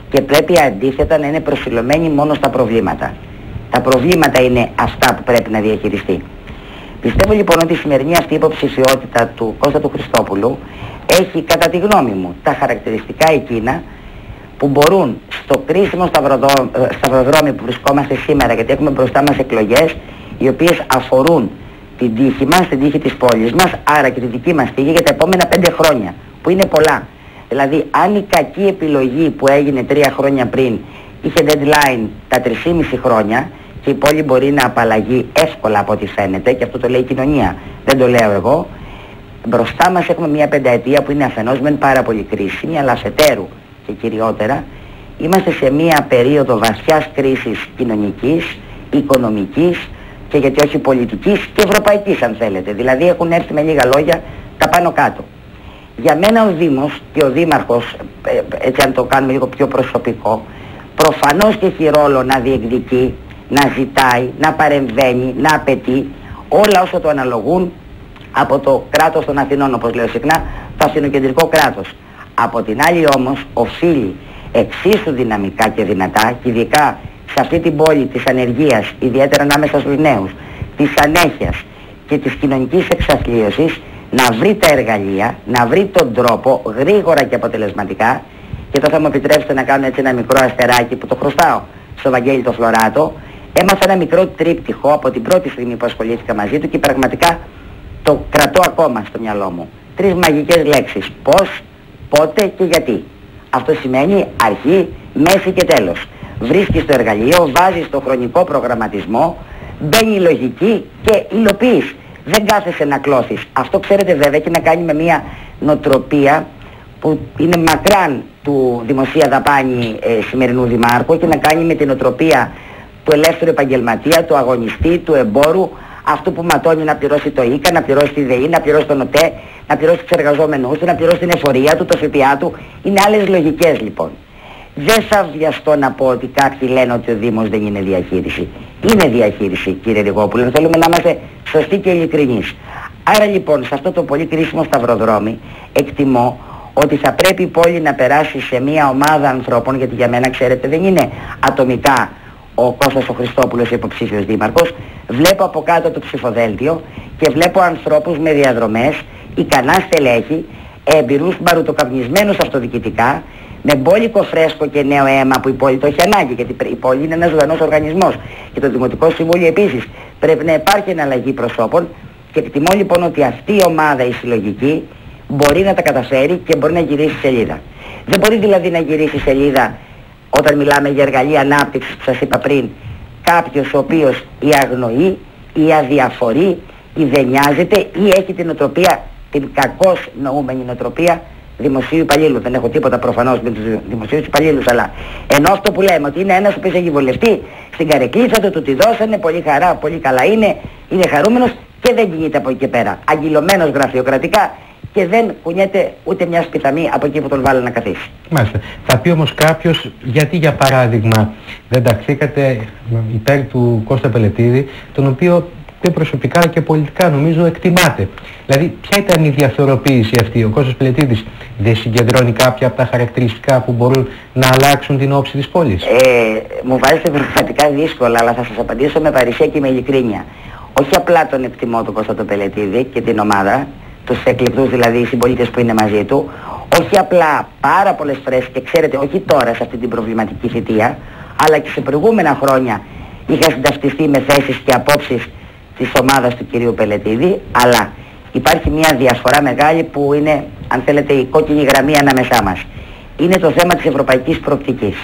και πρέπει αντίθετα να είναι προσιλωμένη μόνο στα προβλήματα. Τα προβλήματα είναι αυτά που πρέπει να διαχειριστεί. Πιστεύω λοιπόν ότι η σημερινή αυτή υποψηφιότητα του Κώστα του Χριστόπουλου έχει κατά τη γνώμη μου τα χαρακτηριστικά εκείνα που μπορούν στο κρίσιμο σταυροδρόμι που βρισκόμαστε σήμερα γιατί έχουμε μπροστά μας εκλογές οι οποίες αφορούν την τύχη μας, την τύχη της πόλης μας, άρα και τη δική μας τύχη για τα επόμενα πέντε χρόνια, που είναι πολλά. Δηλαδή, αν η κακή επιλογή που έγινε τρία χρόνια πριν είχε deadline τα 3,5 χρόνια και η πόλη μπορεί να απαλλαγεί εύκολα από ό,τι φαίνεται, και αυτό το λέει η κοινωνία, δεν το λέω εγώ, μπροστά μας έχουμε μια πενταετία που είναι αφενός μεν πάρα πολύ κρίσιμη, αλλά αφετέρου και κυριότερα, είμαστε σε μια περίοδο βαθιάς κρίσης κοινωνικής, οικονομικής, και γιατί όχι πολιτικής και ευρωπαϊκής αν θέλετε. Δηλαδή έχουν έρθει με λίγα λόγια τα πάνω κάτω. Για μένα ο Δήμος και ο Δήμαρχος, ε, έτσι αν το κάνουμε λίγο πιο προσωπικό, προφανώς και έχει ρόλο να διεκδικεί, να ζητάει, να παρεμβαίνει, να απαιτεί όλα όσα το αναλογούν από το κράτος των Αθηνών όπως λέω συχνά, το αθηνοκεντρικό κράτος. Από την άλλη όμως οφείλει εξίσου δυναμικά και δυνατά και ειδικά σε αυτή την πόλη της ανεργίας, ιδιαίτερα ανάμεσα στους νέους, της ανέχειας και της κοινωνικής εξαθλίωσης, να βρει τα εργαλεία, να βρει τον τρόπο γρήγορα και αποτελεσματικά και το θα μου επιτρέψετε να κάνω έτσι ένα μικρό αστεράκι που το χρωστάω στο Βαγγέλη το Φλωράτο. Έμαθα ένα μικρό τρίπτυχο από την πρώτη στιγμή που ασχολήθηκα μαζί του και πραγματικά το κρατώ ακόμα στο μυαλό μου. Τρεις μαγικές λέξεις. Πώς, πότε και γιατί. Αυτό σημαίνει αρχή, μέση και τέλος. Βρίσκεις το εργαλείο, βάζεις το χρονικό προγραμματισμό, μπαίνει η λογική και υλοποιείς. Δεν κάθεσαι να κλώθεις. Αυτό ξέρετε βέβαια και να κάνει με μια νοτροπία που είναι μακράν του δημοσία δαπάνη ε, σημερινού δημάρχου και να κάνει με την νοτροπία του ελεύθερου επαγγελματία, του αγωνιστή, του εμπόρου, αυτού που ματώνει να πληρώσει το ΙΚΑ, να πληρώσει τη ΔΕΗ, να πληρώσει τον ΟΤΕ, να πληρώσει τους εργαζόμενους του, να πληρώσει την εφορία του, το ΦΠΑ του. Είναι άλλες λογικές λοιπόν. Δεν θα βιαστώ να πω ότι κάποιοι λένε ότι ο Δήμος δεν είναι διαχείριση. Είναι διαχείριση κύριε Ριγόπουλο, θέλουμε να είμαστε σωστοί και ειλικρινείς. Άρα λοιπόν σε αυτό το πολύ κρίσιμο σταυροδρόμι εκτιμώ ότι θα πρέπει η πόλη να περάσει σε μια ομάδα ανθρώπων, γιατί για μένα ξέρετε δεν είναι ατομικά ο Κώστας ο Χριστόπουλος υποψήφιος δήμαρχος, βλέπω από κάτω το ψηφοδέλτιο και βλέπω ανθρώπους με διαδρομές, ικανά στελέχη, έμπειρους, μπαρουτοκαπνισμένους αυτοδιοικητικά, με μπόλικο φρέσκο και νέο αίμα που η πόλη το έχει ανάγκη, γιατί η πόλη είναι ένας ζωανός οργανισμός και το Δημοτικό Συμβούλιο επίσης πρέπει να υπάρχει εναλλαγή προσώπων και εκτιμώ λοιπόν ότι αυτή η ομάδα η συλλογική μπορεί να τα καταφέρει και μπορεί να γυρίσει σελίδα. Δεν μπορεί δηλαδή να γυρίσει σελίδα όταν μιλάμε για εργαλεία ανάπτυξης που σας είπα πριν κάποιος ο οποίος ή αγνοεί ή αδιαφορεί ή δεν νοιάζεται ή έχει την οτροπία, την κακώς νοούμενη νοοτροπία δημοσίου υπαλλήλου. Δεν έχω τίποτα προφανώς με τους δημοσίους υπαλλήλους, αλλά ενώ αυτό που λέμε ότι είναι ένας που έχει βολευτεί στην καρεκλίτσα του, του τη δώσανε, πολύ χαρά, πολύ καλά είναι, είναι χαρούμενος και δεν κινείται από εκεί και πέρα. Αγγυλωμένος γραφειοκρατικά και δεν κουνιέται ούτε μια σπιταμή από εκεί που τον βάλει να καθίσει. Μάλιστα. Θα πει όμως κάποιος γιατί για παράδειγμα δεν ταχθήκατε υπέρ του Κώστα Πελετίδη, τον οποίο και προσωπικά και πολιτικά νομίζω εκτιμάται. Δηλαδή ποια ήταν η διαφοροποίηση αυτή, ο Κώστας Πελετίδης δεν συγκεντρώνει κάποια από τα χαρακτηριστικά που μπορούν να αλλάξουν την όψη της πόλης; Ε, μου βάζετε πραγματικά δύσκολα, αλλά θα σας απαντήσω με παρησία και με ειλικρίνεια. Όχι απλά τον εκτιμώ τον Κώστα Πελετίδη και την ομάδα, τους εκλεπτούς δηλαδή οι συμπολίτες που είναι μαζί του, όχι απλά πάρα πολλές φορές και ξέρετε όχι τώρα σε αυτή την προβληματική θητεία, αλλά και σε προηγούμενα χρόνια είχα συνταυτιστεί με θέσεις και απόψεις της ομάδας του κυρίου Πελετίδη, αλλά υπάρχει μια διαφορά μεγάλη που είναι, αν θέλετε, η κόκκινη γραμμή ανάμεσά μας. Είναι το θέμα της ευρωπαϊκής προοπτικής.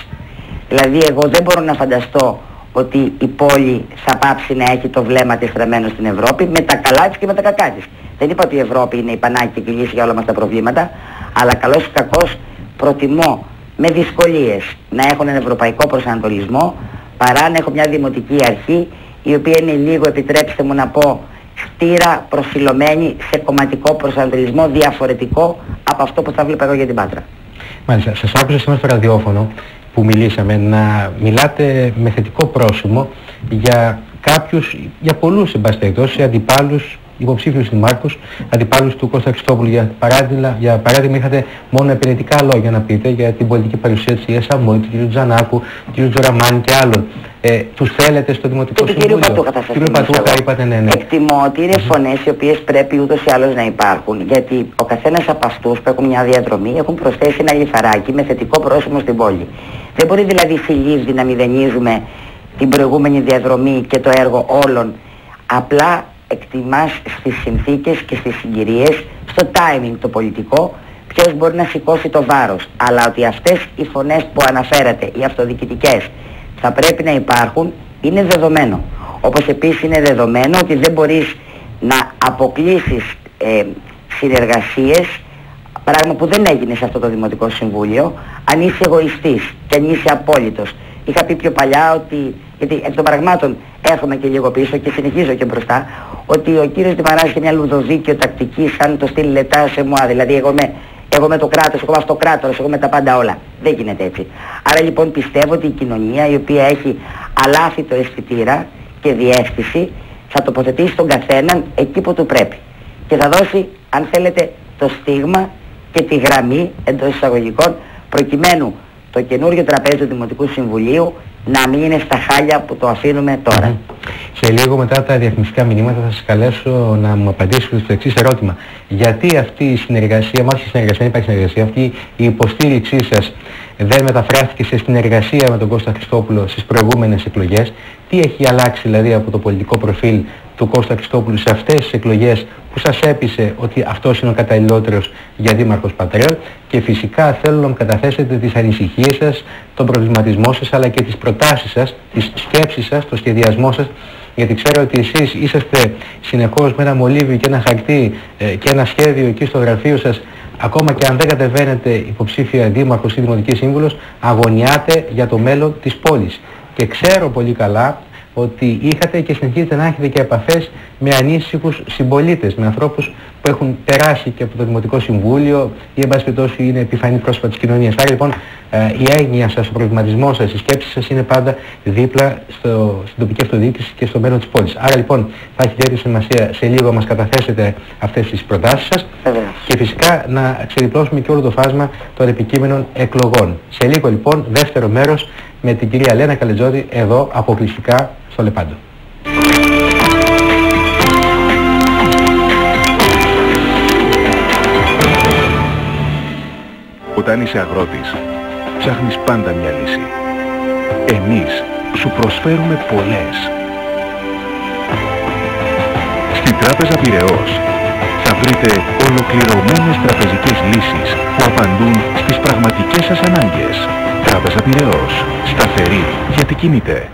Δηλαδή εγώ δεν μπορώ να φανταστώ ότι η πόλη θα πάψει να έχει το βλέμμα της στραμμένο στην Ευρώπη με τα καλά της και με τα κακά της. Δεν είπα ότι η Ευρώπη είναι η πανάκια και η λύση για όλα μας τα προβλήματα, αλλά καλώς ή κακώς προτιμώ με δυσκολίες να έχω έναν ευρωπαϊκό προσανατολισμό παρά να έχω μια δημοτική αρχή η οποία είναι λίγο, επιτρέψτε μου να πω, στήρα προσιλωμένη σε κομματικό προσανατολισμό διαφορετικό από αυτό που θα βλέπω εγώ για την Πάτρα. Μάλιστα, σας άκουσα σήμερα στο ραδιόφωνο που μιλήσαμε να μιλάτε με θετικό πρόσημο για κάποιους, για πολλούς σε αντιπάλους υποψήφιους δημάρχους, αντιπάλους του Κώστα Χριστόπουλου. Για παράδειγμα, για παράδειγμα είχατε μόνο επενδυτικά λόγια να πείτε για την πολιτική παρουσία της ΕΣΑΜΟΗ, του κ. Τζανάκου, του κ. Τζοραμάνη και άλλων. Ε, τους θέλετε στο Δημοτικό Συμβούλιο; Του κ. Πατούχα είπατε ναι, ναι. Εκτιμώ ότι είναι φωνές οι οποίες πρέπει ούτως ή άλλως να υπάρχουν. Γιατί ο καθένας από αυτούς που έχουν μια διαδρομή έχουν προσθέσει ένα λιθαράκι με θετικό πρόσημο στην πόλη. Δεν μπορεί δηλαδή φιλίδι να μηδενίζουμε την προηγούμενη διαδρομή και το έργο όλων. Απλά εκτιμάς στις συνθήκες και στις συγκυρίες, στο timing το πολιτικό, ποιος μπορεί να σηκώσει το βάρος. Αλλά ότι αυτές οι φωνές που αναφέρατε, οι αυτοδιοικητικές, θα πρέπει να υπάρχουν, είναι δεδομένο. Όπως επίσης είναι δεδομένο ότι δεν μπορείς να αποκλείσεις ε, συνεργασίες, πράγμα που δεν έγινε σε αυτό το Δημοτικό Συμβούλιο, αν είσαι εγωιστής και αν είσαι απόλυτος. Είχα πει πιο παλιά ότι, γιατί εκ των πραγμάτων έρχομαι και λίγο πίσω και συνεχίζω και μπροστά, ότι ο κύριος Δημαράς είχε μια λουδοδίκιο τακτική σαν το στυλ λετά σε μου, δηλαδή εγώ με, εγώ με το κράτος, εγώ με αυτοκράτορας, εγώ με τα πάντα όλα. Δεν γίνεται έτσι. Άρα λοιπόν πιστεύω ότι η κοινωνία η οποία έχει αλάθητο αισθητήρα και διεύθυνση θα τοποθετήσει τον καθέναν εκεί που του πρέπει. Και θα δώσει, αν θέλετε, το στίγμα και τη γραμμή εντός εισαγωγικών προκειμένου το καινούριο τραπέζι του Δημοτικού Συμβουλίου να μην είναι στα χάλια που το αφήνουμε τώρα. Σε λίγο μετά τα διαφημιστικά μηνύματα θα σας καλέσω να μου απαντήσετε στο εξής ερώτημα. Γιατί αυτή η συνεργασία, μάλλον η συνεργασία, δεν υπάρχει συνεργασία, αυτή η υποστήριξή σας δεν μεταφράστηκε σε συνεργασία με τον Κώστα Χριστόπουλο στις προηγούμενες εκλογές; Τι έχει αλλάξει δηλαδή από το πολιτικό προφίλ του Κώστα Χριστόπουλου σε αυτές τις εκλογές που σας έπεισε ότι αυτός είναι ο καταλληλότερος για Δήμαρχος Πατρέων και φυσικά θέλω να μου καταθέσετε τις ανησυχίες σας, τον προβληματισμό σας αλλά και τις προτάσεις σας, τις σκέψεις σας, το σχεδιασμό σας. Γιατί ξέρω ότι εσείς είσαστε συνεχώς με ένα μολύβι και ένα χαρτί ε, και ένα σχέδιο εκεί στο γραφείο σας. Ακόμα και αν δεν κατεβαίνετε υποψήφια δήμαρχος ή δημοτικής σύμβουλος αγωνιάτε για το μέλλον της πόλης. Και ξέρω πολύ καλά ότι είχατε και συνεχίζετε να έχετε και επαφές με ανήσυχους συμπολίτες, με ανθρώπους που έχουν περάσει και από το Δημοτικό Συμβούλιο ή εν πάση είναι επιφανή πρόσωπα της κοινωνίας. Άρα λοιπόν ε, η έγνοια σας, ο προβληματισμός σας, η σκέψη σας είναι πάντα δίπλα στο, στην τοπική αυτοδιοίκηση και στο μέλλον της πόλης. Άρα λοιπόν θα έχει ιδιαίτερη σημασία σε λίγο να μας καταθέσετε αυτές τις προτάσεις σας και φυσικά να ξεδιπλώσουμε και όλο το φάσμα των επικείμενων εκλογών. Σε λίγο λοιπόν δεύτερο μέρος με την κυρία Λένα Καλετζώτη εδώ αποκλειστικά στο Λεπάντο. Όταν είσαι αγρότης, ψάχνεις πάντα μια λύση. Εμείς σου προσφέρουμε πολλές. Στην Τράπεζα Πυραιός θα βρείτε ολοκληρωμένες τραπεζικές λύσεις που απαντούν στις πραγματικές σας ανάγκες. Τράπεζα Πυραιός. Σταθερή γιατί κινείται.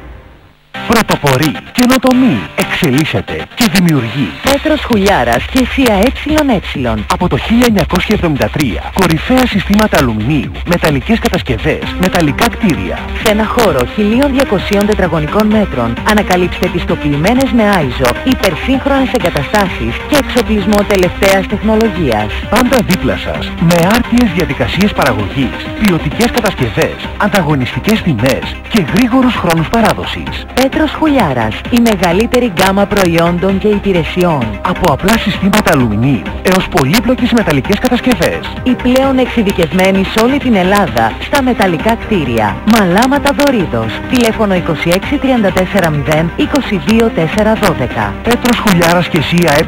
Πρωτοπορεί, καινοτομεί, εξελίσσεται και δημιουργεί. Πέτρος Χουλιάρας και ΕΣΥΑ ΕΕ. Από το 1973, κορυφαία συστήματα αλουμινίου, μεταλλικές κατασκευές, μεταλλικά κτίρια. Σε ένα χώρο 1200 τετραγωνικών μέτρων ανακαλύψτε πιστοποιημένες με άιζο, υπερσύγχρονες εγκαταστάσεις και εξοπλισμό τελευταίας τεχνολογίας. Πάντα δίπλα σας, με άρτιες διαδικασίες παραγωγής, ποιοτικές κατασκευές, ανταγωνιστικές τιμές και γρήγορους χρόνους παράδοσης. Πέτρος Χουλιάρας, η μεγαλύτερη γκάμα προϊόντων και υπηρεσιών. Από απλά συστήματα αλουμινίου έως πολύπλοκες μεταλλικές κατασκευές. Η πλέον εξειδικευμένη σε όλη την Ελλάδα στα μεταλλικά κτίρια. Μαλάματα Δωρίδος. Τηλέφωνο 26 34 0 22 412. Πέτρος Χουλιάρας και ΣΥΑ ΕΕ.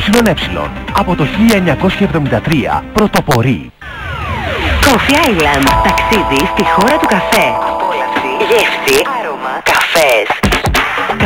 Από το 1973 πρωτοπορεί. Coffee Island. Ταξίδι στη χώρα του καφέ. Απόλαυση. Γεύση.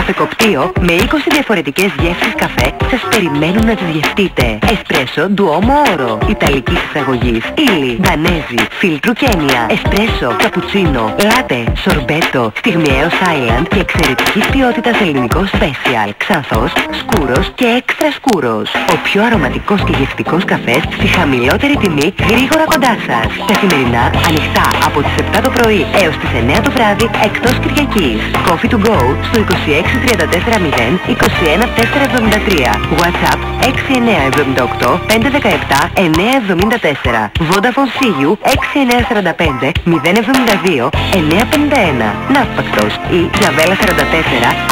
Άρωμα. Καφές. Καφεκοπτίο με 20 διαφορετικές γεύσεις καφέ σας περιμένουν να τις γευτείτε. Εσπρέσο ντουόμο όρο, Ιταλικής εισαγωγής, ύλη, Δανέζι, φίλτρου Κένια, εσπρέσο, καπουτσίνο, λάτε, σορμπέτο, στιγμιαίος Island και εξαιρετικής ποιότητας ελληνικό special, ξανθός, σκούρος και έξτρα σκούρος. Ο πιο αρωματικός και γευτικός καφές στη χαμηλότερη τιμή γρήγορα κοντά σας. Καθημερινά ανοιχτά από τις 7 το πρωί έως τις 9 το βράδυ εκτός Κυριακής. Coffee to go στο 26 634 0 21 473. WhatsApp 6978 517 974. Vodafone CU 6945 072 951. Ναύπακτος ή Τζαβέλα 44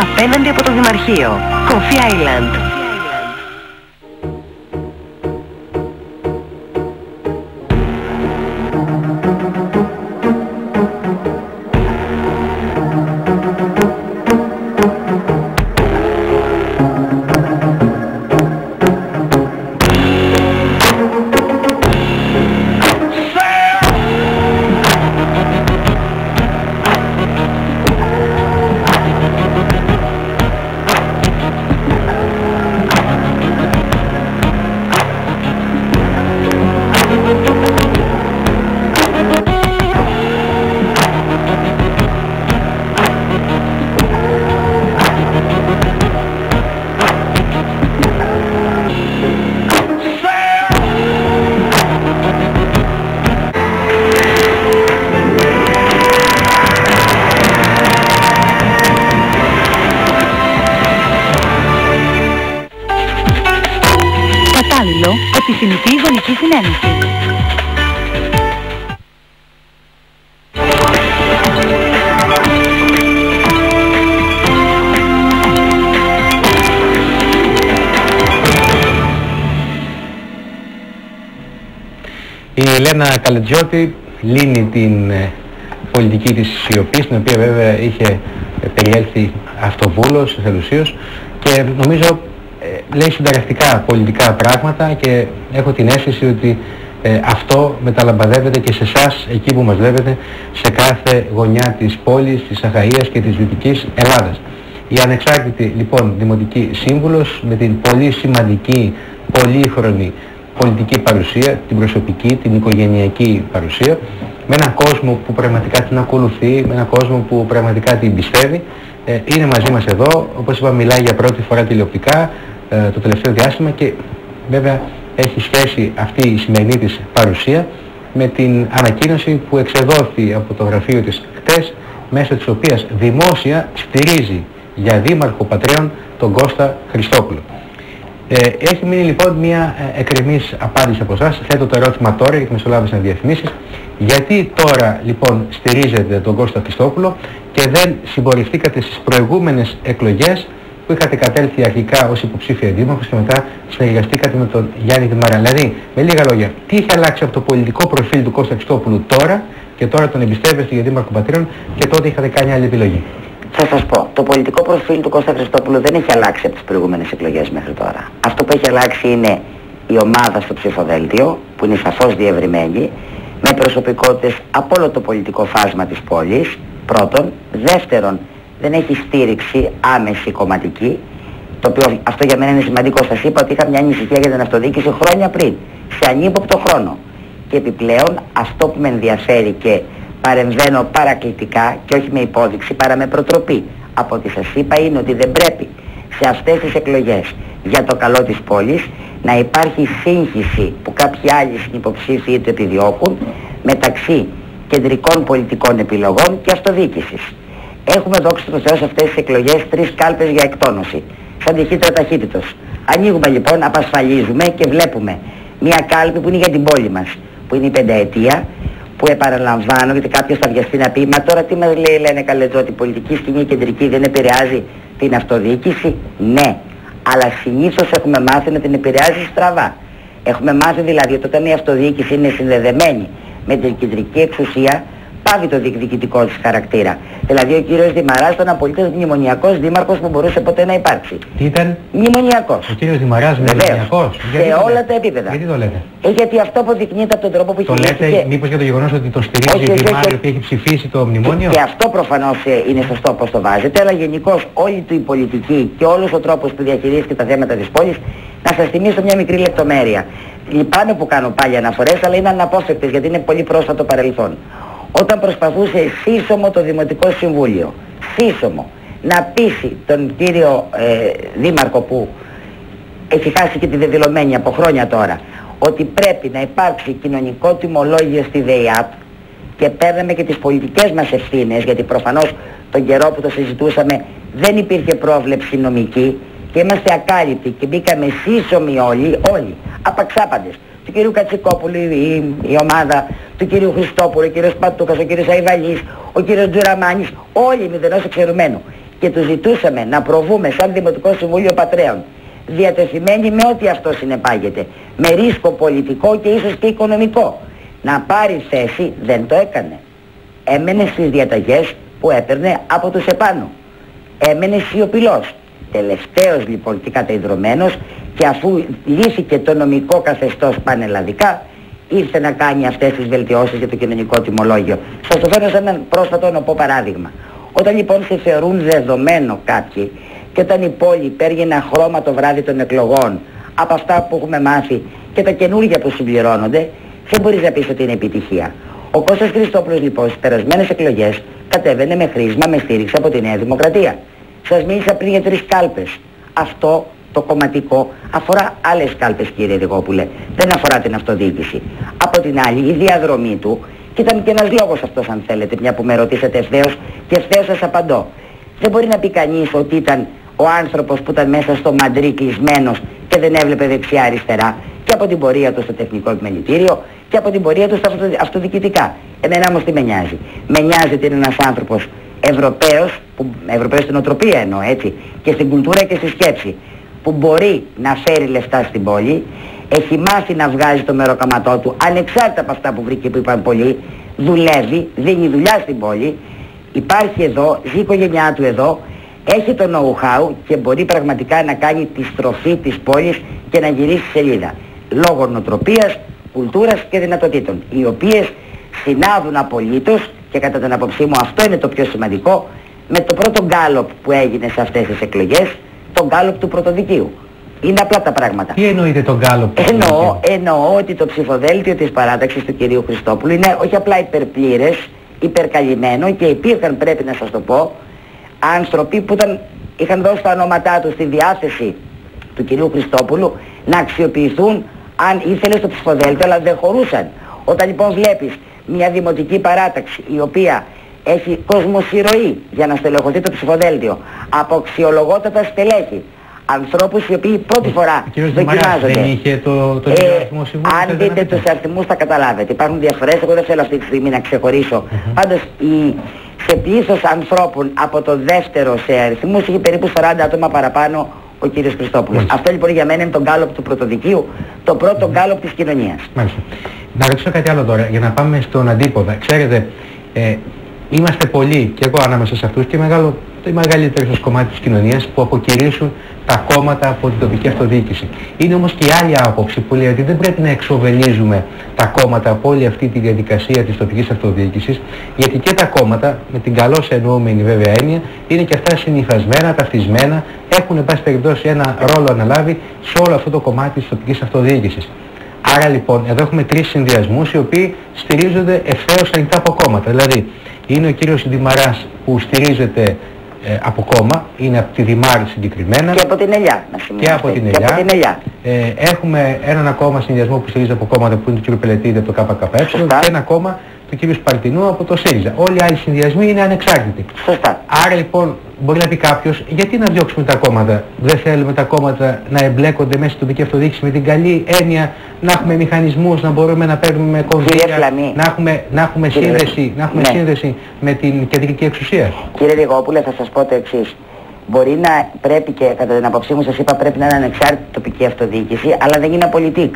απέναντι από το Δημαρχείο. Coffee Island. Ελένα Καλετζιώτη λύνει την ε, πολιτική της σιωπής, την οποία βέβαια είχε ε, περιέλθει αυτοβούλος, εθελουσίος και νομίζω ε, λέει συνταρακτικά πολιτικά πράγματα και έχω την αίσθηση ότι ε, αυτό μεταλαμπαδεύεται και σε εσάς εκεί που μας βλέπετε σε κάθε γωνιά της πόλης, της Αχαΐας και της Δυτικής Ελλάδας. Η ανεξάρτητη λοιπόν Δημοτική Σύμβουλος με την πολύ σημαντική, πολύχρονη πολιτική παρουσία, την προσωπική, την οικογενειακή παρουσία, με έναν κόσμο που πραγματικά την ακολουθεί, με έναν κόσμο που πραγματικά την πιστεύει, ε, είναι μαζί μας εδώ, όπως είπα μιλάει για πρώτη φορά τηλεοπτικά ε, το τελευταίο διάστημα και βέβαια έχει σχέση αυτή η σημερινή της παρουσία με την ανακοίνωση που εξεδόθη από το γραφείο της χτες, μέσω της οποίας δημόσια στηρίζει για δήμαρχο Πατρέων τον Κώστα Χριστόπουλο. Ε, έχει μείνει λοιπόν μια ε, εκκρεμής απάντηση από εσάς. Θέτω το ερώτημα τώρα γιατί μεσολάβησαν διαφημίσεις. Γιατί τώρα λοιπόν στηρίζετε τον Κώστα Χριστόπουλο και δεν συμπορευτήκατε στις προηγούμενες εκλογές που είχατε κατέλθει αρχικά ως υποψήφια δήμαρχος και μετά συνεργαστήκατε με τον Γιάννη Δημαρά. Δηλαδή, με λίγα λόγια, τι είχε αλλάξει από το πολιτικό προφίλ του Κώστα Χριστόπουλου τώρα και τώρα τον εμπιστεύεστε για δήμαρχο Πατρίων και τότε είχατε κάνει άλλη επιλογή; Θα σας πω, το πολιτικό προφίλ του Κώστα Χριστόπουλου δεν έχει αλλάξει από τις προηγούμενες εκλογές μέχρι τώρα. Αυτό που έχει αλλάξει είναι η ομάδα στο ψηφοδέλτιο, που είναι σαφώς διευρυμένη, με προσωπικότητες από όλο το πολιτικό φάσμα της πόλης, πρώτον. Δεύτερον, δεν έχει στήριξη άμεση κομματική, το οποίο αυτό για μένα είναι σημαντικό. Σας είπα ότι είχα μια ανησυχία για την αυτοδιοίκηση χρόνια πριν, σε ανύποπτο χρόνο. Και επιπλέον αυτό που με ενδιαφέρει και παρεμβαίνω παρακλητικά και όχι με υπόδειξη παρά με προτροπή από ό,τι σας είπα είναι ότι δεν πρέπει σε αυτές τις εκλογές για το καλό της πόλης να υπάρχει σύγχυση που κάποιοι άλλοι συνυποψήφοι το επιδιώκουν μεταξύ κεντρικών πολιτικών επιλογών και αυτοδιοίκησης. Έχουμε δόξει το Θεός σε αυτές τις εκλογές τρεις κάλπες για εκτόνωση, σαν τυχήτρα ταχύτητος. Ανοίγουμε λοιπόν, απασφαλίζουμε και βλέπουμε μια κάλπη που είναι για την πόλη μας, που είναι η πενταετία, που επαναλαμβάνω γιατί κάποιος θα βιαστεί να πει «Μα τώρα τι μας λέει λένε καλετζό, ότι η πολιτική σκηνή κεντρική δεν επηρεάζει την αυτοδιοίκηση». Ναι, αλλά συνήθως έχουμε μάθει να την επηρεάζει στραβά. Έχουμε μάθει δηλαδή ότι όταν η αυτοδιοίκηση είναι συνδεδεμένη με την κεντρική εξουσία πάβει το διεκδικητικό της χαρακτήρα. Δηλαδή ο κύριος Δημαράς ήταν απολύτως μνημονιακός δήμαρχος που μπορούσε ποτέ να υπάρξει. Τι ήταν; Μνημονιακός. Ο κύριος Δημαράς μνημονιακός. Σε όλα τα επίπεδα. Γιατί το λέτε; Ε, γιατί αυτό αποδεικνύεται από τον τρόπο που το έχει Το λέτε μήπως για το γεγονός ότι το στηρίζει η Δημάρη που έχει ψηφίσει το μνημόνιο; Και, και αυτό προφανώς ε, είναι σωστό όπως το βάζετε, αλλά γενικώς όλη του η πολιτική και όλος ο τρόπος που διαχειρίζεται τα θέματα της πόλης να σας θυμίσω μια μικρή λεπτομέρεια. Λυπάμαι που κάνω πάλι αναφορές, αλλά είναι αναπόφευκτες γιατί είναι πολύ πρόσφατο παρελθόν όταν προσπαθούσε σύσσωμο το Δημοτικό Συμβούλιο, σύσσωμο, να πείσει τον κύριο ε, Δήμαρχο που έχει χάσει και τη δεδηλωμένη από χρόνια τώρα, ότι πρέπει να υπάρξει κοινωνικό τιμολόγιο στη ΔΕΙΑΠ και παίρναμε και τις πολιτικές μας ευθύνες, γιατί προφανώς τον καιρό που το συζητούσαμε δεν υπήρχε πρόβλεψη νομική και είμαστε ακάλυπτοι και μπήκαμε σύσσωμοι όλοι, όλοι, απαξάπαντες του κυρίου Κατσικόπουλου, η, η ομάδα του κυρίου Χριστόπουλου, ο κύριος Πατούκας, ο κύριος Αϊβαλής, ο κύριος Τζουραμάνης, όλοι μηδενός εξαιρουμένου. Και τους ζητούσαμε να προβούμε σαν Δημοτικό Συμβούλιο Πατρέων, διατεθειμένοι με ό,τι αυτό συνεπάγεται, με ρίσκο πολιτικό και ίσως και οικονομικό. Να πάρει θέση δεν το έκανε. Έμενε στις διαταγές που έπαιρνε από τους επάνω. Έμενε σιωπηλός. Τελευταίος λοιπόν και καταϊδρωμένος και αφού λύθηκε το νομικό καθεστώς πανελλαδικά ήρθε να κάνει αυτές τις βελτιώσεις για το κοινωνικό τιμολόγιο. Σας το φέρνω σε έναν πρόσφατο νοπό παράδειγμα. Όταν λοιπόν σε θεωρούν δεδομένο κάποιοι και όταν η πόλη παίρνει ένα χρώμα το βράδυ των εκλογών από αυτά που έχουμε μάθει και τα καινούργια που συμπληρώνονται, δεν μπορείς να πεις ότι είναι επιτυχία. Ο Κώστας Χριστόπουλος λοιπόν στις περασμένες εκλογές κατέβαινε με χρήσμα με στήριξη από τη Νέα Δημοκρατία. Σας μίλησα πριν για τρεις κάλπες. Αυτό το κομματικό αφορά άλλες κάλπες κύριε Ριγόπουλε. Δεν αφορά την αυτοδιοίκηση. Από την άλλη η διαδρομή του και ήταν και ένας λόγος αυτός αν θέλετε μια που με ρωτήσατε ευθέως και ευθέως σας απαντώ. Δεν μπορεί να πει κανείς ότι ήταν ο άνθρωπος που ήταν μέσα στο μαντρί κλεισμένος και δεν έβλεπε δεξιά-αριστερά και από την πορεία του στο τεχνικό επιμελητήριο και από την πορεία του στα αυτοδιοικητικά. Εμένα όμως τι με νοιάζει. Με νοιάζει ότι είναι ένας άνθρωπος Ευρωπαίος, που, Ευρωπαίος στην οτροπία εννοώ έτσι, και στην κουλτούρα και στη σκέψη, που μπορεί να φέρει λεφτά στην πόλη, έχει μάθει να βγάζει το μεροκαματό του, ανεξάρτητα από αυτά που βρήκε που είπαν πολλοί, δουλεύει, δίνει δουλειά στην πόλη υπάρχει εδώ, ζει η οικογένειά του εδώ, έχει το know-how και μπορεί πραγματικά να κάνει τη στροφή της πόλης και να γυρίσει σελίδα. Λόγω νοοτροπίας, κουλτούρας και δυνατοτήτων, οι οποίες συνάδουν απολύτως και κατά την απόψή μου αυτό είναι το πιο σημαντικό με το πρώτο γκάλοπ που έγινε σε αυτές τις εκλογές, το γκάλοπ του πρωτοδικείου. Είναι απλά τα πράγματα. Τι εννοείτε το γκάλοπ του Εννοώ, πρωτοδικείου; εννοώ ότι το ψηφοδέλτιο της παράταξης του κυρίου Χριστόπουλου είναι όχι απλά υπερπλήρες, υπερκαλυμμένο και υπήρχαν πρέπει να σας το πω άνθρωποι που ήταν, είχαν δώσει τα ονόματά τους στη διάθεση του κυρίου Χριστόπουλου να αξιοποιηθούν αν ήθελε στο ψηφοδέλτιο αλλά δεν χωρούσαν. Όταν λοιπόν βλέπεις μια δημοτική παράταξη η οποία έχει κοσμοσυρωή για να στελεχωθεί το ψηφοδέλτιο από αξιολογότατα στελέχη ανθρώπους οι οποίοι πρώτη φορά Ο κύριος Δημαράς δοκιμάζονται. δεν είχε το, το Ε, ίδιο αριθμό συμβούλων αν που δείτε θέλετε να τους αριθμούς θα καταλάβετε. Υπάρχουν διαφορές, εγώ δεν θέλω αυτή τη στιγμή να ξεχωρίσω. Πάντως η, σε πλήθος ανθρώπων από το δεύτερο σε αριθμούς είχε περίπου 40 άτομα παραπάνω ο κύριος Χριστόπουλος. Μάλιστα. Αυτό λοιπόν για μένα είναι το γκάλωπ του πρωτοδικείου, το πρώτο γκάλωπ της κοινωνίας. Μάλιστα. Να ρωτήσω κάτι άλλο τώρα, για να πάμε στον αντίποδα. Ξέρετε, ε, είμαστε πολλοί, και εγώ ανάμεσα σε αυτούς, και μεγάλο, το μεγαλύτερο ίσως κομμάτι της κοινωνίας που αποκηρύσουν τα κόμματα από την τοπική αυτοδιοίκηση. Είναι όμως και η άλλη άποψη που λέει ότι δεν πρέπει να εξοβελίζουμε τα κόμματα από όλη αυτή τη διαδικασία της τοπικής αυτοδιοίκησης, γιατί και τα κόμματα, με την καλώς εννοούμενη βέβαια έννοια, είναι και αυτά συνηθισμένα, ταυτισμένα, έχουν εν πάση περιπτώσει ένα ρόλο αναλάβει σε όλο αυτό το κομμάτι της τοπικής αυτοδιοίκησης. Άρα λοιπόν εδώ έχουμε τρεις συνδυασμούς οι οποίοι στηρίζονται ευθέως ανοιχτά από κόμματα. Δηλαδή είναι ο κύριος Δημαράς που στηρίζεται ε, από κόμμα, είναι από τη Δημάρ συγκεκριμένα Και από την Ελιά, να και σημειώσετε. από την Και από Ελιά. την Ελιά. Ε, έχουμε έναν ακόμα συνδυασμό που στηρίζεται από κόμματα που είναι του κ. Πελετήδη από το ΚΚΕ Σωστά. και ένα κόμμα του κ. Σπαρτινού από το ΣΥΡΙΖΑ. Όλοι οι άλλοι συνδυασμοί είναι ανεξάρτητοι. Σωστά. Άρα λοιπόν μπορεί να πει κάποιος γιατί να διώξουμε τα κόμματα; Δεν θέλουμε τα κόμματα να εμπλέκονται μέσα στην τοπική αυτοδιοίκηση με την καλή έννοια να έχουμε μηχανισμούς, να μπορούμε να παίρνουμε κονδύλια, Φλαμή. να έχουμε, να έχουμε, Κύριε- σύνδεση, να έχουμε Ναι. σύνδεση με την κεντρική εξουσία. Κύριε Δηγόπουλε, θα σας πω το εξής. Μπορεί να πρέπει και κατά την απόψή μου σας είπα πρέπει να είναι ανεξάρτητη τοπική αυτοδιοίκηση, αλλά δεν είναι πολιτικ.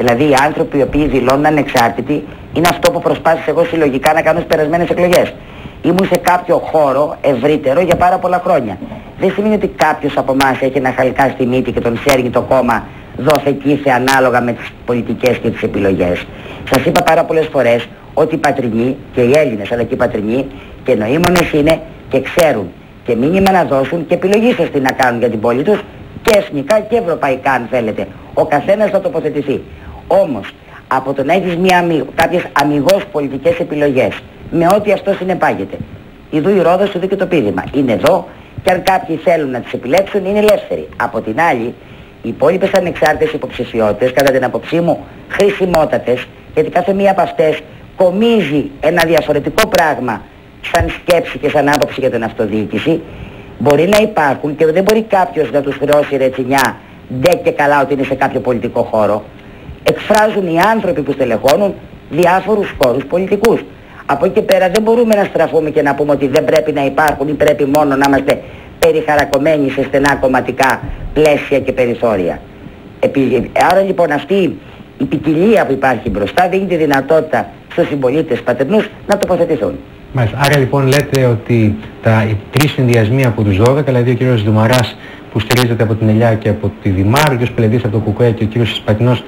Δηλαδή οι άνθρωποι οι οποίοι δηλώνουν ανεξάρτητοι είναι αυτό που προσπάθησα εγώ συλλογικά να κάνω στις περασμένες εκλογές. Ήμουν σε κάποιο χώρο ευρύτερο για πάρα πολλά χρόνια. Δεν σημαίνει ότι κάποιος από εμάς έχει ένα χαλκά στη μύτη και τον σέρνει το κόμμα δόθε κήθε ανάλογα με τις πολιτικές και τις επιλογές. Σας είπα πάρα πολλές φορές ότι οι πατρινοί και οι Έλληνες αλλά και οι πατρινοί και νοήμονες είναι και ξέρουν και μήνυμα να δώσουν και επιλογή σας τι να κάνουν για την πόλη τους και εθνικά και ευρωπαϊκά αν θέλετε. Ο καθένας θα τοποθετηθεί. Όμως από το να έχεις μια, αμοι- κάποιες αμυγός πολιτικές επιλογές με ό,τι αυτό συνεπάγεται. Ιδού η Ρόδος, ιδού και το πείδημα. Είναι εδώ και αν κάποιοι θέλουν να τις επιλέξουν είναι ελεύθεροι. Από την άλλη, οι υπόλοιπες ανεξάρτητες υποψηφιότητες, κατά την απόψή μου, χρησιμότατες, γιατί κάθε μία από αυτές κομίζει ένα διαφορετικό πράγμα σαν σκέψη και σαν άποψη για την αυτοδιοίκηση, μπορεί να υπάρχουν και δεν μπορεί κάποιος να τους χρεώσει ρετσινιά ντε και καλά ότι είναι σε κάποιο πολιτικό χώρο. Εκφράζουν οι άνθρωποι που στελεχώνουν διάφορους χώρους πολιτικούς. Από εκεί και πέρα δεν μπορούμε να στραφούμε και να πούμε ότι δεν πρέπει να υπάρχουν ή πρέπει μόνο να είμαστε περιχαρακωμένοι σε στενά κομματικά πλαίσια και περιθώρια. Επί- Άρα λοιπόν αυτή η ποικιλία που υπάρχει μπροστά δίνει τη δυνατότητα στους συμπολίτες πατερνούς να τοποθετηθούν. Μάλιστα. Άρα λοιπόν λέτε ότι τα, οι τρεις συνδυασμοί από τους 12, δηλαδή ο κύριος Δουμαράς που στηρίζεται από την Ελιά και από τη Δημάρ, ο κύριος Πελεδής από το ΚΚΕ και ο κύριος Σπατινός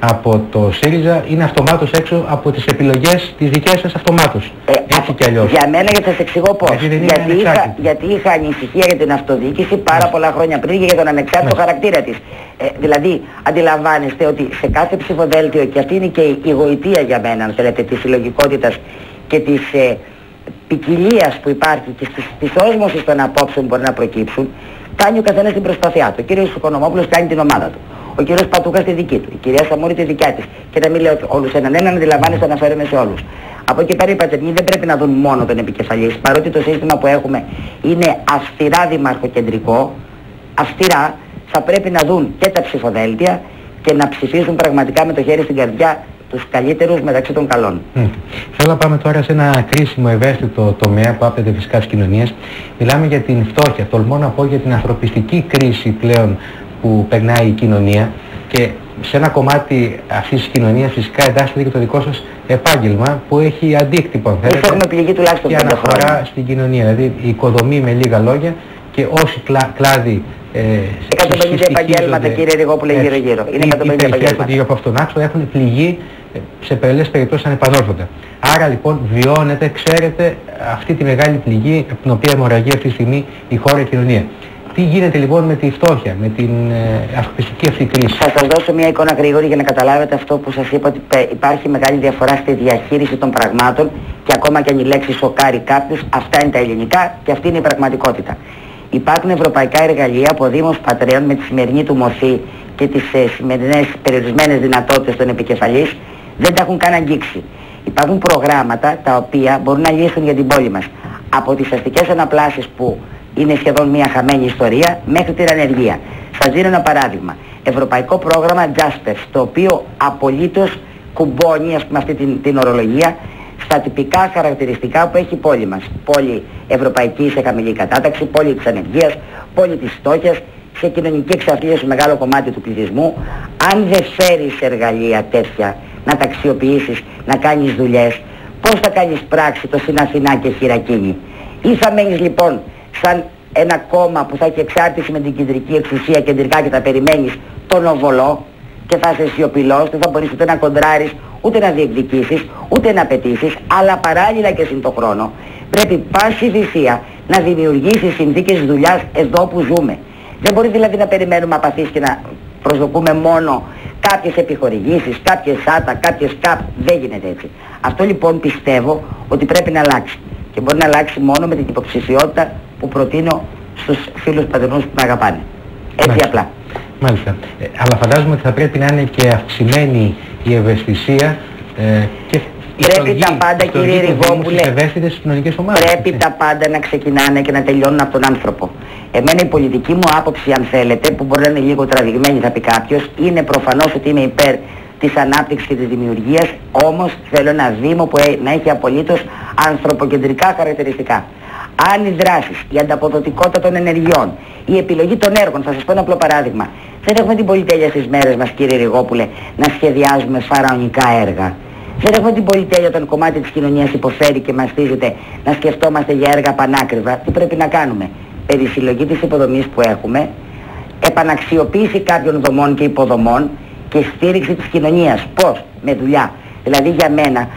από το ΣΥΡΙΖΑ είναι αυτομάτως έξω από τις επιλογές τις δικές σας αυτομάτως. Ε, Έτσι κι αλλιώς. Για μένα γιατί θα σας εξηγώ πώς. Γιατί δεν είναι γιατί, είχα, ανεξάρτητη. γιατί είχα ανησυχία για την αυτοδιοίκηση πάρα Μάλιστα. πολλά χρόνια πριν και για τον ανεξάρτητο Μάλιστα. χαρακτήρα της. Ε, δηλαδή αντιλαμβάνεστε ότι σε κάθε ψηφοδέλτιο και αυτή είναι και η, η γοητεία για μένα αν θέλετε της συλλογικότητας και της ε, ποικιλίας που υπάρχει και της, της όσμωσης των απόψεων που μπορεί να προκύψουν κάνει ο καθένας την προσπάθειά του. Ο κύριος Οικονομόπουλος κάνει την ομάδα του. Ο κύριος Πατούκας τη δική του. Η κυρία Σαμούρη τη δικιά της. Και να μην λέω όλους έναν έναν, αντιλαμβάνεστε αναφέρομαι σε όλους. Από εκεί πέρα οι πατερνοί δεν πρέπει να δουν μόνο τον επικεφαλής. Παρότι το σύστημα που έχουμε είναι αυστηρά δημαρχοκεντρικό, αυστηρά θα πρέπει να δουν και τα ψηφοδέλτια και να ψηφίσουν πραγματικά με το χέρι στην καρδιά τους καλύτερους μεταξύ των καλών. Μμ. Θέλω να πάμε τώρα σε ένα κρίσιμο ευαίσθητο τομέα που άπτεται φυσικά της κοινωνίας. Μιλάμε για την φτώχεια. Τολμώ να πω για την ανθρωπιστική κρίση πλέον που περνάει η κοινωνία και σε ένα κομμάτι αυτής της κοινωνίας φυσικά εντάσσεται και το δικό σας επάγγελμα που έχει αντίκτυπο αν θέλετε έχουμε πληγή τουλάχιστον και πέντε αναφορά χρόνια. στην κοινωνία. Δηλαδή η οικοδομή με λίγα λόγια και όσοι κλά, κλάδοι ε, 150 συσχετίζονται, επαγγέλματα, κύριε Ριγόπουλε, έτσι, γύρω-γύρω. Είναι ή- 150 ή περιφέρονται επαγγέλματα. γύρω από αυτόν τον άξονα έχουν πληγεί ε, σε πολλές περιπτώσεις ανεπανόρθωτα. Άρα λοιπόν βιώνετε, ξέρετε αυτή τη μεγάλη πληγή από την οποία αιμορραγεί αυτή τη στιγμή η χώρα και η κοινωνία. Τι γίνεται λοιπόν με τη φτώχεια, με την ε, ανθρωπιστική αυτή κρίση; Θα σας δώσω μια εικόνα γρήγορη για να καταλάβετε αυτό που σας είπα ότι πε- υπάρχει μεγάλη διαφορά στη διαχείριση των πραγμάτων και ακόμα και αν η λέξη σοκάρει κάποιους, αυτά είναι τα ελληνικά και αυτή είναι η πραγματικότητα. Υπάρχουν ευρωπαϊκά εργαλεία από Δήμος Πατρέων με τη σημερινή του μορφή και τις ε, σημερινές περιορισμένες δυνατότητες των επικεφαλής δεν τα έχουν καν αγγίξει. Υπάρχουν προγράμματα τα οποία μπορούν να λύσουν για την πόλη μας. Από τις αστικές αναπλάσεις που είναι σχεδόν μια χαμένη ιστορία μέχρι την ανεργία. Σας δίνω ένα παράδειγμα. Ευρωπαϊκό πρόγραμμα Jaspers, το οποίο απολύτως κουμπώνει ας πούμε αυτή την, την ορολογία στα τυπικά χαρακτηριστικά που έχει η πόλη μας. Πόλη ευρωπαϊκής σε χαμηλή κατάταξη, πόλη της ανεργίας, πόλη της φτώχειας, σε κοινωνική εξαθλίωση μεγάλο κομμάτι του πληθυσμού. Αν δεν φέρεις εργαλεία τέτοια, να τα αξιοποιήσεις, να κάνεις δουλειές, πώς θα κάνεις πράξη το Συναθηνά και Χειρακίνη; Ή θα μένεις λοιπόν σαν ένα κόμμα που θα έχει εξάρτηση με την κεντρική εξουσία κεντρικά και θα περιμένεις τον οβολό και θα είσαι σιωπηλός, δεν θα μπορείς ούτε να κοντράρεις, ούτε να διεκδικήσεις, ούτε να απαιτήσεις, αλλά παράλληλα και συν το χρόνο πρέπει πάση θυσία να δημιουργήσεις συνθήκες δουλειάς εδώ που ζούμε. Δεν μπορεί δηλαδή να περιμένουμε απαθείς και να προσδοκούμε μόνο κάποιες επιχορηγήσεις, κάποιες ΣΑΤΑ, κάποιες ΚΑΠ. Δεν γίνεται έτσι. Αυτό λοιπόν πιστεύω ότι πρέπει να αλλάξει. Και μπορεί να αλλάξει μόνο με την υποψηφιότητα που προτείνω στους φίλους πατερνούς που με αγαπάνε. Έτσι Μάλιστα. απλά. Μάλιστα. Ε, αλλά φαντάζομαι ότι θα πρέπει να είναι και αυξημένη η ευαισθησία ε, και η Πρέπει στοργή- τα πάντα, η στοργή κύριε του Δήμου Ριγόπουλε. στις ευαίσθητες κοινωνικές ομάδες. Πρέπει έτσι. τα πάντα να ξεκινάνε και να τελειώνουν από τον άνθρωπο. Εμένα η πολιτική μου άποψη, αν θέλετε, που μπορεί να είναι λίγο τραβηγμένη, θα πει κάποιος, είναι προφανώς ότι είμαι υπέρ της ανάπτυξης και της δημιουργίας, όμως θέλω ένα Δήμο που ε- να έχει απολύτως ανθρωποκεντρικά χαρακτηριστικά. Αν οι δράσεις, η ανταποδοτικότητα των ενεργειών, η επιλογή των έργων, θα σας πω ένα απλό παράδειγμα. Δεν έχουμε την πολυτέλεια στις μέρες μας, κύριε Ριγόπουλε, να σχεδιάζουμε φαραωνικά έργα. Δεν έχουμε την πολυτέλεια όταν κομμάτι της κοινωνίας υποφέρει και μαστίζεται να σκεφτόμαστε για έργα πανάκριβα. Τι πρέπει να κάνουμε; Περισυλλογή της υποδομής που έχουμε, επαναξιοποίηση κάποιων δομών και υποδομών και στήριξη της κοινωνίας. Πώς; Με δουλειά. Δηλαδή για μένα, δε-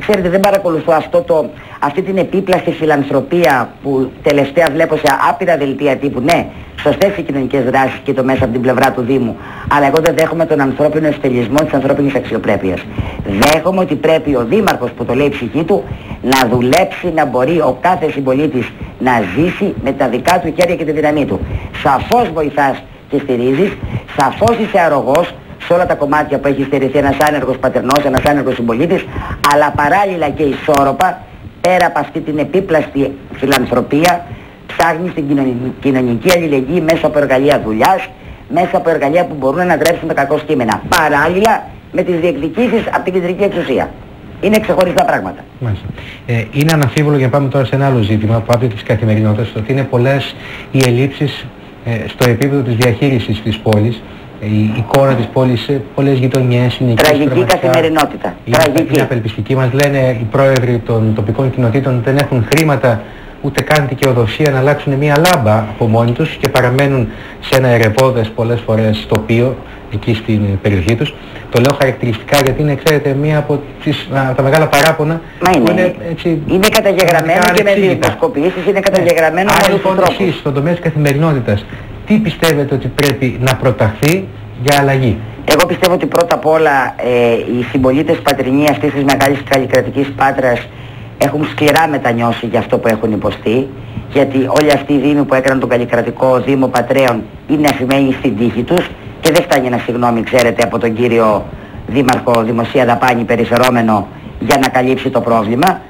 ξέρετε δεν παρακολουθώ αυτό το, αυτή την επίπλαστη φιλανθρωπία που τελευταία βλέπω σε άπειρα δελτία τύπου. Ναι, σωστές οι κοινωνικές δράσεις και το μέσα από την πλευρά του Δήμου. Αλλά εγώ δεν δέχομαι τον ανθρώπινο ευτελισμό της ανθρώπινης αξιοπρέπειας. Δέχομαι ότι πρέπει ο Δήμαρχος που το λέει η ψυχή του να δουλέψει, να μπορεί ο κάθε συμπολίτης να ζήσει με τα δικά του χέρια και τη δύναμή του. Σαφώς βοηθάς και στηρίζεις, σαφώς είσαι αρρωγός σε όλα τα κομμάτια που έχει στερηθεί ένας άνεργος πατερνός, ένας άνεργος συμπολίτης, αλλά παράλληλα και ισόρροπα, πέρα από αυτή την επίπλαστη φιλανθρωπία, ψάχνεις την κοινωνική, κοινωνική αλληλεγγύη μέσα από εργαλεία δουλειάς, μέσα από εργαλεία που μπορούν να ανατρέψουν τα κακό κείμενα. Παράλληλα με τις διεκδικήσεις από την κεντρική εξουσία. Είναι ξεχωριστά πράγματα. Μάλιστα. Ε, είναι αναμφίβολο για να πάμε τώρα σε ένα άλλο ζήτημα που άπτει της καθημερινότητας ότι είναι πολλές οι ελλείψεις ε, στο επίπεδο της διαχείρισης της πόλης Ε, η εικόνα της πόλης σε πολλές γειτονιές είναι εκεί Τραγική πραγματικά καθημερινότητα. είναι, Τραγική. είναι απελπιστική μας λένε οι πρόεδροι των τοπικών κοινοτήτων δεν έχουν χρήματα ούτε καν δικαιοδοσία να αλλάξουν μια λάμπα από μόνοι τους και παραμένουν σε ένα ερευόδες πολλές φορές τοπίο εκεί στην περιοχή τους. Το λέω χαρακτηριστικά γιατί είναι, ξέρετε, μία από τις, α, τα μεγάλα παράπονα Μα που είναι, έτσι, είναι καταγεγραμμένο πραγματικά και με ανεξήγητα. δημοσκοπήσεις, είναι καταγεγραμμένο Ναι. με Άρα όλους τους λοιπόν τρόπους. εσείς στον τομέα της καθημερινότητας τι πιστεύετε ότι πρέπει να προταχθεί για αλλαγή; Εγώ πιστεύω ότι πρώτα απ' όλα ε, οι συμπολίτες πατρινοί αυτής της μεγάλης καλλικρατικής πάτρας έχουν σκληρά μετανιώσει για αυτό που έχουν υποστεί γιατί όλοι αυτοί οι δήμοι που έκαναν τον καλλικρατικό Δήμο Πατρέων είναι αφημένοι στην τύχη τους και δεν φτάνει ένα συγγνώμη ξέρετε από τον κύριο Δήμαρχο Δημοσία Δαπάνη περιφερόμενο για να καλύψει το πρόβλημα.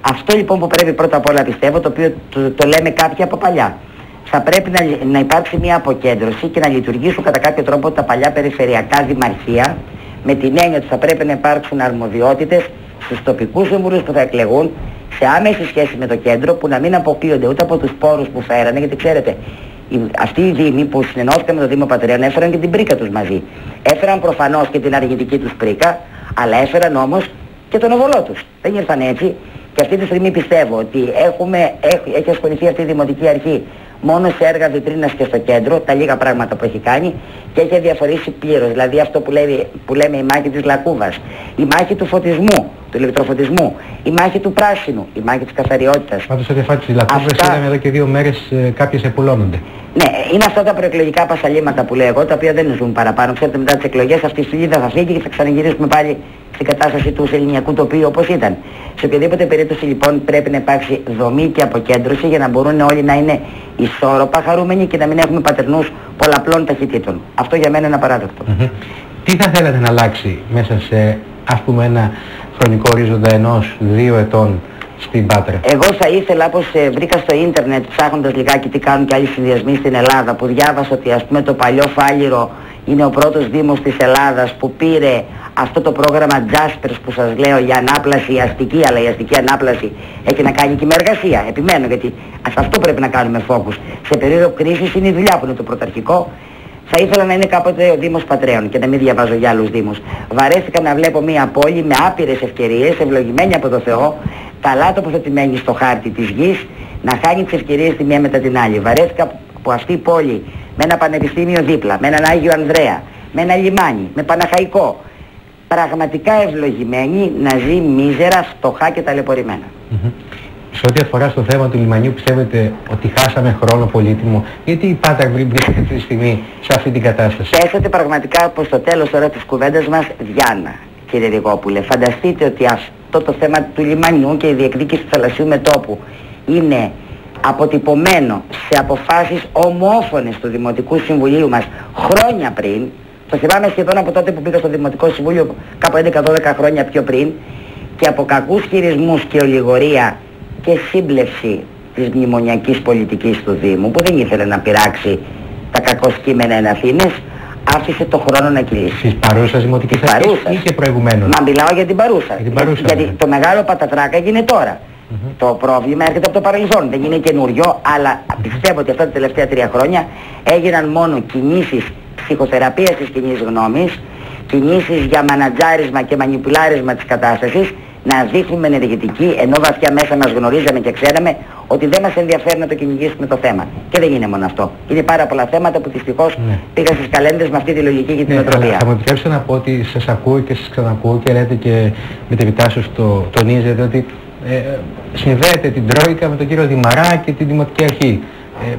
Αυτό λοιπόν που πρέπει πρώτα απ' όλα πιστεύω, το οποίο το, το λέμε κάποιοι από παλιά. Θα πρέπει να, λει- να υπάρξει μια αποκέντρωση και να λειτουργήσουν κατά κάποιο τρόπο τα παλιά περιφερειακά δημαρχία με την έννοια ότι θα πρέπει να υπάρξουν αρμοδιότητες στους τοπικούς συμβούλους που θα εκλεγούν σε άμεση σχέση με το κέντρο που να μην αποκλείονται ούτε από τους πόρους που φέρανε γιατί ξέρετε οι- αυτοί οι δήμοι που συνενώθηκαν με το Δήμο Πατρέων έφεραν και την πρίκα τους μαζί. Έφεραν προφανώς και την αργητική τους πρίκα, αλλά έφεραν όμως και τον οβολό τους. Δεν ήρθαν έτσι και αυτή τη στιγμή πιστεύω ότι έχουμε, έχει, έχει ασχοληθεί αυτή η Δημοτική Αρχή μόνο σε έργα βιτρίνας και στο κέντρο, τα λίγα πράγματα που έχει κάνει και έχει διαφορήσει πλήρως. Δηλαδή αυτό που, λέει, που λέμε η μάχη της Λακούβας, η μάχη του φωτισμού, του ηλεκτροφωτισμού, η μάχη του πράσινου, η μάχη της καθαριότητας. Πάντως ό,τι αφορά τις λακκούβες Αυτά- είδαμε εδώ και δύο μέρες ε, κάποιες επουλώνονται. Ναι, είναι αυτά τα προεκλογικά πασαλήματα που λέω εγώ, τα οποία δεν ζουν παραπάνω. Ξέρετε, μετά τις εκλογές αυτή η σφυγίδα θα φύγει και θα ξαναγυρίσουμε πάλι στην κατάσταση του ελληνιακού τοπίου όπως ήταν. Σε οποιαδήποτε περίπτωση λοιπόν πρέπει να υπάρξει δομή και αποκέντρωση για να μπορούν όλοι να είναι ισόρροπα χαρούμενοι και να μην έχουμε πατερνούς πολλαπλών ταχυτήτων. Αυτό για μένα είναι απαράδεκτο. Μμμ. Τι θα θέλατε να αλλάξει μέσα σε ας πούμε ένα χρονικό ορίζοντα ενός δύο ετών στην Πάτρα. Εγώ θα ήθελα, όπως ε, βρήκα στο ίντερνετ ψάχνοντας λιγάκι τι κάνουν και άλλοι συνδυασμοί στην Ελλάδα, που διάβασα ότι ας πούμε το παλιό Φάληρο είναι ο πρώτος δήμος της Ελλάδας που πήρε αυτό το πρόγραμμα Jaspers που σας λέω για ανάπλαση αστική, αλλά η αστική ανάπλαση έχει να κάνει και με εργασία. Επιμένω γιατί σε αυτό πρέπει να κάνουμε focus. Σε περίοδο κρίσης είναι η δουλειά που είναι το πρωταρχικό. Θα ήθελα να είναι κάποτε ο Δήμος Πατρέων και να μην διαβάζω για άλλους Δήμους. Βαρέθηκα να βλέπω μια πόλη με άπειρες ευκαιρίες, ευλογημένη από το Θεό, καλά τοποθετημένη στο χάρτη της γης, να χάνει τις ευκαιρίες τη μία μετά την άλλη. Βαρέθηκα που αυτή η πόλη με ένα πανεπιστήμιο δίπλα, με έναν Άγιο Ανδρέα, με ένα λιμάνι, με Παναχαϊκό, πραγματικά ευλογημένη να ζει μίζερα, φτωχά και ταλαιπωρημένα. Μμμ. Σε ό,τι αφορά στο θέμα του λιμανιού πιστεύετε ότι χάσαμε χρόνο πολύτιμο; Γιατί η Πάτρα βρίσκεται αυτή τη στιγμή σε αυτή την κατάσταση; Πέσατε πραγματικά προς το τέλος τώρα της κουβέντας μας Διάννα, κύριε Ριγόπουλε. Φανταστείτε ότι αυτό το θέμα του λιμανιού και η διεκδίκηση του θαλασσίου μετόπου είναι αποτυπωμένο σε αποφάσεις ομόφωνες του Δημοτικού Συμβουλίου μας χρόνια πριν. Το θυμάμαι σχεδόν από τότε που πήγα στο Δημοτικό Συμβούλιο κάπου 11-12 χρόνια πιο πριν και από κακούς χειρισμούς και ολιγορία και σύμπλευση της μνημονιακής πολιτικής του Δήμου που δεν ήθελε να πειράξει τα κακοσκήμενα εν Αθήνες, άφησε το χρόνο να κυλήσει. Στις παρούσας δημοτικής Της αρχής παρούσας. ή και προηγουμένως. Μα μιλάω για την παρούσα. Για την παρούσα, γιατί ναι. το μεγάλο πατατράκα γίνεται τώρα. Το πρόβλημα έρχεται από το παρελθόν, δεν είναι καινούριο, αλλά πιστεύω ότι αυτά τα τελευταία τρία χρόνια έγιναν μόνο κινήσεις ψυχοθεραπείας της κοινής γνώμης, κινήσεις για μανατζάρισμα και μανιπουλάρισμα της κατάστασης, να δείχνουμε ενεργητική, ενώ βαθιά μέσα μας γνωρίζαμε και ξέραμε ότι δεν μας ενδιαφέρει να το κυνηγήσουμε το θέμα. Και δεν είναι μόνο αυτό. Είναι πάρα πολλά θέματα που δυστυχώς Ναι. πήγα στις καλένδες με αυτή τη λογική και την Ναι, αλλά οτροπία. θα μου επιτρέψετε να πω ότι σας ακούω και σας ξανακούω και λέτε και με την επιτάσσεως το τονίζετε ότι ε, συνδέεται την Τρόικα με τον κύριο Δημαρά και την Δημοτική Αρχή. Ε,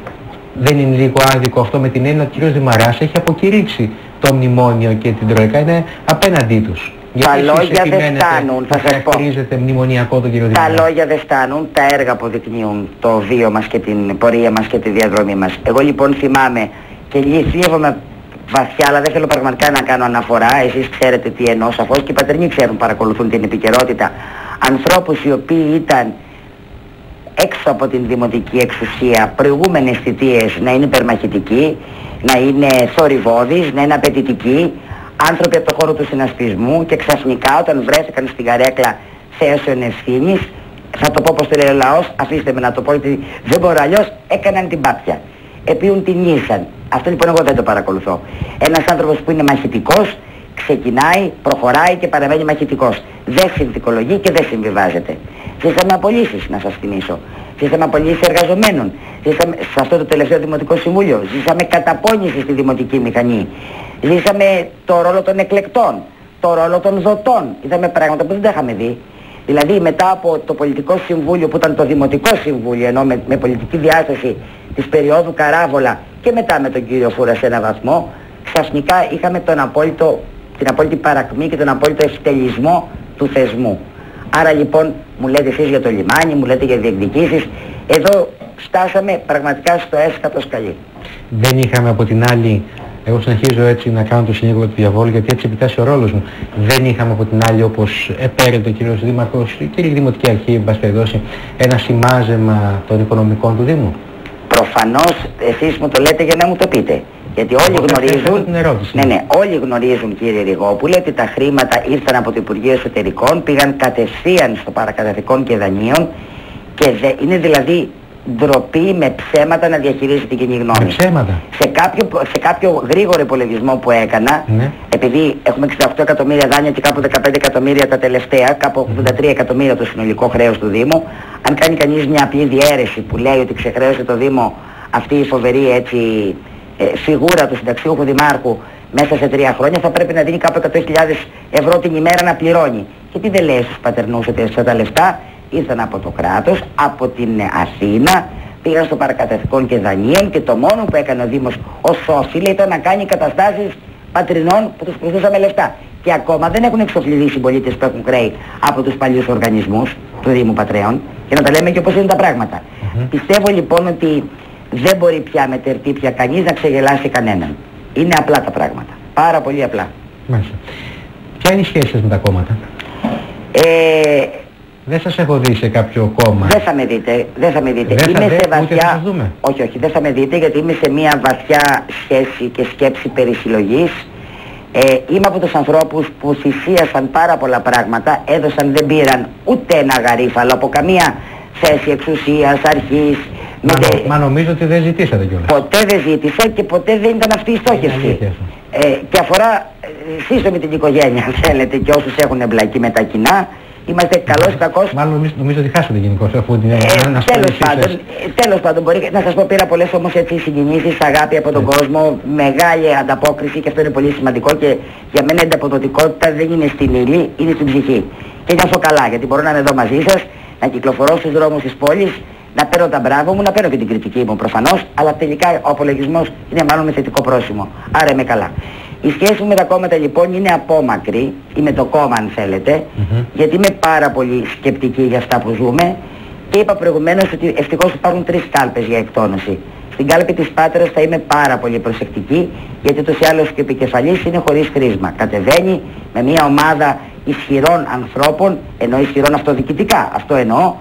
δεν είναι λίγο άδικο αυτό με την έννοια ότι ο κύριος Δημαράς έχει αποκηρύξει το μνημόνιο και την Τρόικα είναι απέναντί τους. Τα εσείς λόγια δεν επιμένετε φτάνουν, θα να σας πω. χαρακτηρίζετε μνημονιακό τον κύριο Τα Δημαρά. λόγια δεν φτάνουν, τα έργα αποδεικνύουν το βίο μας και την πορεία μας και τη διαδρομή μας. Εγώ λοιπόν θυμάμαι και λύθιεύομαι βαθιά, αλλά δεν θέλω πραγματικά να κάνω αναφορά. Εσείς ξέρετε τι εννοώ σαφώς και οι πατερνοί ξέρουν, παρακολουθούν την επικαιρότητα. Ανθρώπους οι οποίοι ήταν έξω από την δημοτική εξουσία προηγούμενες θητείες να είναι υπερμαχητικοί, να είναι θορυβώδεις, να είναι απαιτητικοί, άνθρωποι από το χώρο του συνασπισμού και ξαφνικά όταν βρέθηκαν στην καρέκλα θέσεων ευθύνης, θα το πω όπως το λέει ο λαός, αφήστε με να το πω γιατί δεν μπορώ αλλιώς, έκαναν την πάπια. Επίουν την ίσαν. Αυτό λοιπόν εγώ δεν το παρακολουθώ. Ένας άνθρωπος που είναι μαχητικός, ξεκινάει, προχωράει και παραμένει μαχητικός. Δεν συνθηκολογεί και δεν συμβιβάζεται. Ζήσαμε απολύσεις, να σας θυμίσω. Ζήσαμε απολύσεις εργαζομένων. Ζήσαμε σε αυτό το τελευταίο Δημοτικό Συμβούλιο. Ζήσαμε καταπώνηση στη Δημοτική Μηχανή. Ζήσαμε το ρόλο των εκλεκτών, το ρόλο των δοτών. Είδαμε πράγματα που δεν τα είχαμε δει. Δηλαδή μετά από το πολιτικό συμβούλιο που ήταν το δημοτικό συμβούλιο ενώ με, με πολιτική διάσταση της περίοδου Καράβολα και μετά με τον κύριο Φούρα σε ένα βαθμό ξαφνικά είχαμε τον απόλυτο, την απόλυτη παρακμή και τον απόλυτο ευτελισμό του θεσμού. Άρα λοιπόν μου λέτε εσείς για το λιμάνι, μου λέτε για διεκδικήσεις. Εδώ φτάσαμε πραγματικά στο έσκατο σκαλί. δεν είχαμε από την άλλη, εγώ συνεχίζω έτσι να κάνω το συνήγορο του διαβόλου γιατί έτσι επιτάσσει ο ρόλος μου. Δεν είχαμε από την άλλη όπως επέρεται ο κύριος Δήμαρχος και η Δημοτική Αρχή, εν πάση περιπτώσει, ένα σημάζεμα των οικονομικών του Δήμου. Προφανώς εσείς μου το λέτε για να μου το πείτε. Γιατί όλοι Εγώ θα θέσω γνωρίζουν, την ερώτηση. ναι, ναι, όλοι γνωρίζουν κύριε Ριγόπουλε ότι τα χρήματα ήρθαν από το Υπουργείο Εσωτερικών, πήγαν κατευθείαν στο παρακαταθήκον και δανείων και δε- είναι δηλαδή ντροπή με ψέματα να διαχειρίζεται την κοινή γνώμη. Με ψέματα. Σε κάποιο, σε κάποιο γρήγορο υπολογισμό που έκανα, Ναι. επειδή έχουμε 68 εκατομμύρια δάνεια και κάπου 15 εκατομμύρια τα τελευταία, κάπου 83 εκατομμύρια το συνολικό χρέος του Δήμου, αν κάνει κανείς μια απλή διαίρεση που λέει ότι ξεχρέωσε το Δήμο αυτή η φοβερή έτσι, ε, φιγούρα του συνταξιούχου δημάρχου μέσα σε τρία χρόνια θα πρέπει να δίνει κάπου 100.000 ευρώ την ημέρα να πληρώνει. Και τι δεν λέει στους πατερνούς ότι αυτά τα λεφτά ήρθαν από το κράτος, από την Αθήνα, πήγαν στο παρακαταθηκόν και δανείων και το μόνο που έκανε ο Δήμος ως όφιλε ήταν να κάνει καταστάσεις πατρινών που τους προσθέσαμε λεφτά. Και ακόμα δεν έχουν εξοφληθεί οι συμπολίτες που έχουν κρέει από τους παλιούς οργανισμούς του Δήμου Πατρέων και να τα λέμε και όπως είναι τα πραγματα Πιστεύω λοιπόν ότι δεν μπορεί πια με τερτή πια κανείς να ξεγελάσει κανέναν. Είναι απλά τα πράγματα. Πάρα πολύ απλά. Μάλιστα. Ποια είναι η σχέση σας με τα κόμματα; Ε, Δεν σας έχω δει σε κάποιο κόμμα. Δεν θα με δείτε, δεν θα με δείτε. Δεν θα είμαι δε- σε ούτε θα σας δούμε. Όχι, όχι, δεν θα με δείτε γιατί είμαι σε μια βαθιά σχέση και σκέψη περί συλλογής. Ε, είμαι από τους ανθρώπους που θυσίασαν πάρα πολλά πράγματα, έδωσαν, δεν πήραν ούτε ένα γαρίφαλο από καμία θέση εξουσίας, αρχής. Μα, με- νο- μα νομίζω ότι δεν ζητήσατε κιόλας. Ποτέ δεν ζήτησα και ποτέ δεν ήταν αυτή η Είναι στόχευση. αλήθεια αυτό. Ε, και αφορά ε, σύστο με την οικογένεια, αν θέλετε, και όσους έχουν εμπλακεί με τα κοινά. Είμαστε καλός ή κακός Μάλλον νομίζω, νομίζω ότι χάσατε γενικώς αφού την ε, ανασφάλισή τέλος σας. πάντων, ε, τέλος πάντων, μπορεί να σας πω πήρα πολλές όμως έτσι συγκινήσεις, αγάπη από τον Ναι. κόσμο, μεγάλη ανταπόκριση και αυτό είναι πολύ σημαντικό και για μένα η ανταποδοτικότητα δεν είναι στην ύλη, είναι στην ψυχή. Και νιώθω καλά γιατί μπορώ να είμαι εδώ μαζί σας, να κυκλοφορώ στους δρόμους της πόλης, να παίρνω τα μπράβο μου, να παίρνω και την κριτική μου προφανώς, αλλά τελικά ο απολογισμός είναι μάλλον με θετικό πρόσημο. Άρα είμαι καλά. Η σχέση μου με τα κόμματα λοιπόν είναι απόμακρη, ή με το κόμμα αν θέλετε, Μμμ. γιατί είμαι πάρα πολύ σκεπτική για αυτά που ζούμε και είπα προηγουμένως ότι ευτυχώς υπάρχουν τρεις κάλπες για εκτόνωση. Στην κάλπη της Πάτρας θα είμαι πάρα πολύ προσεκτική γιατί τους ή άλλως και επικεφαλής είναι χωρίς χρήσμα. Κατεβαίνει με μια ομάδα ισχυρών ανθρώπων, ενώ ισχυρών αυτοδιοικητικά, αυτό εννοώ,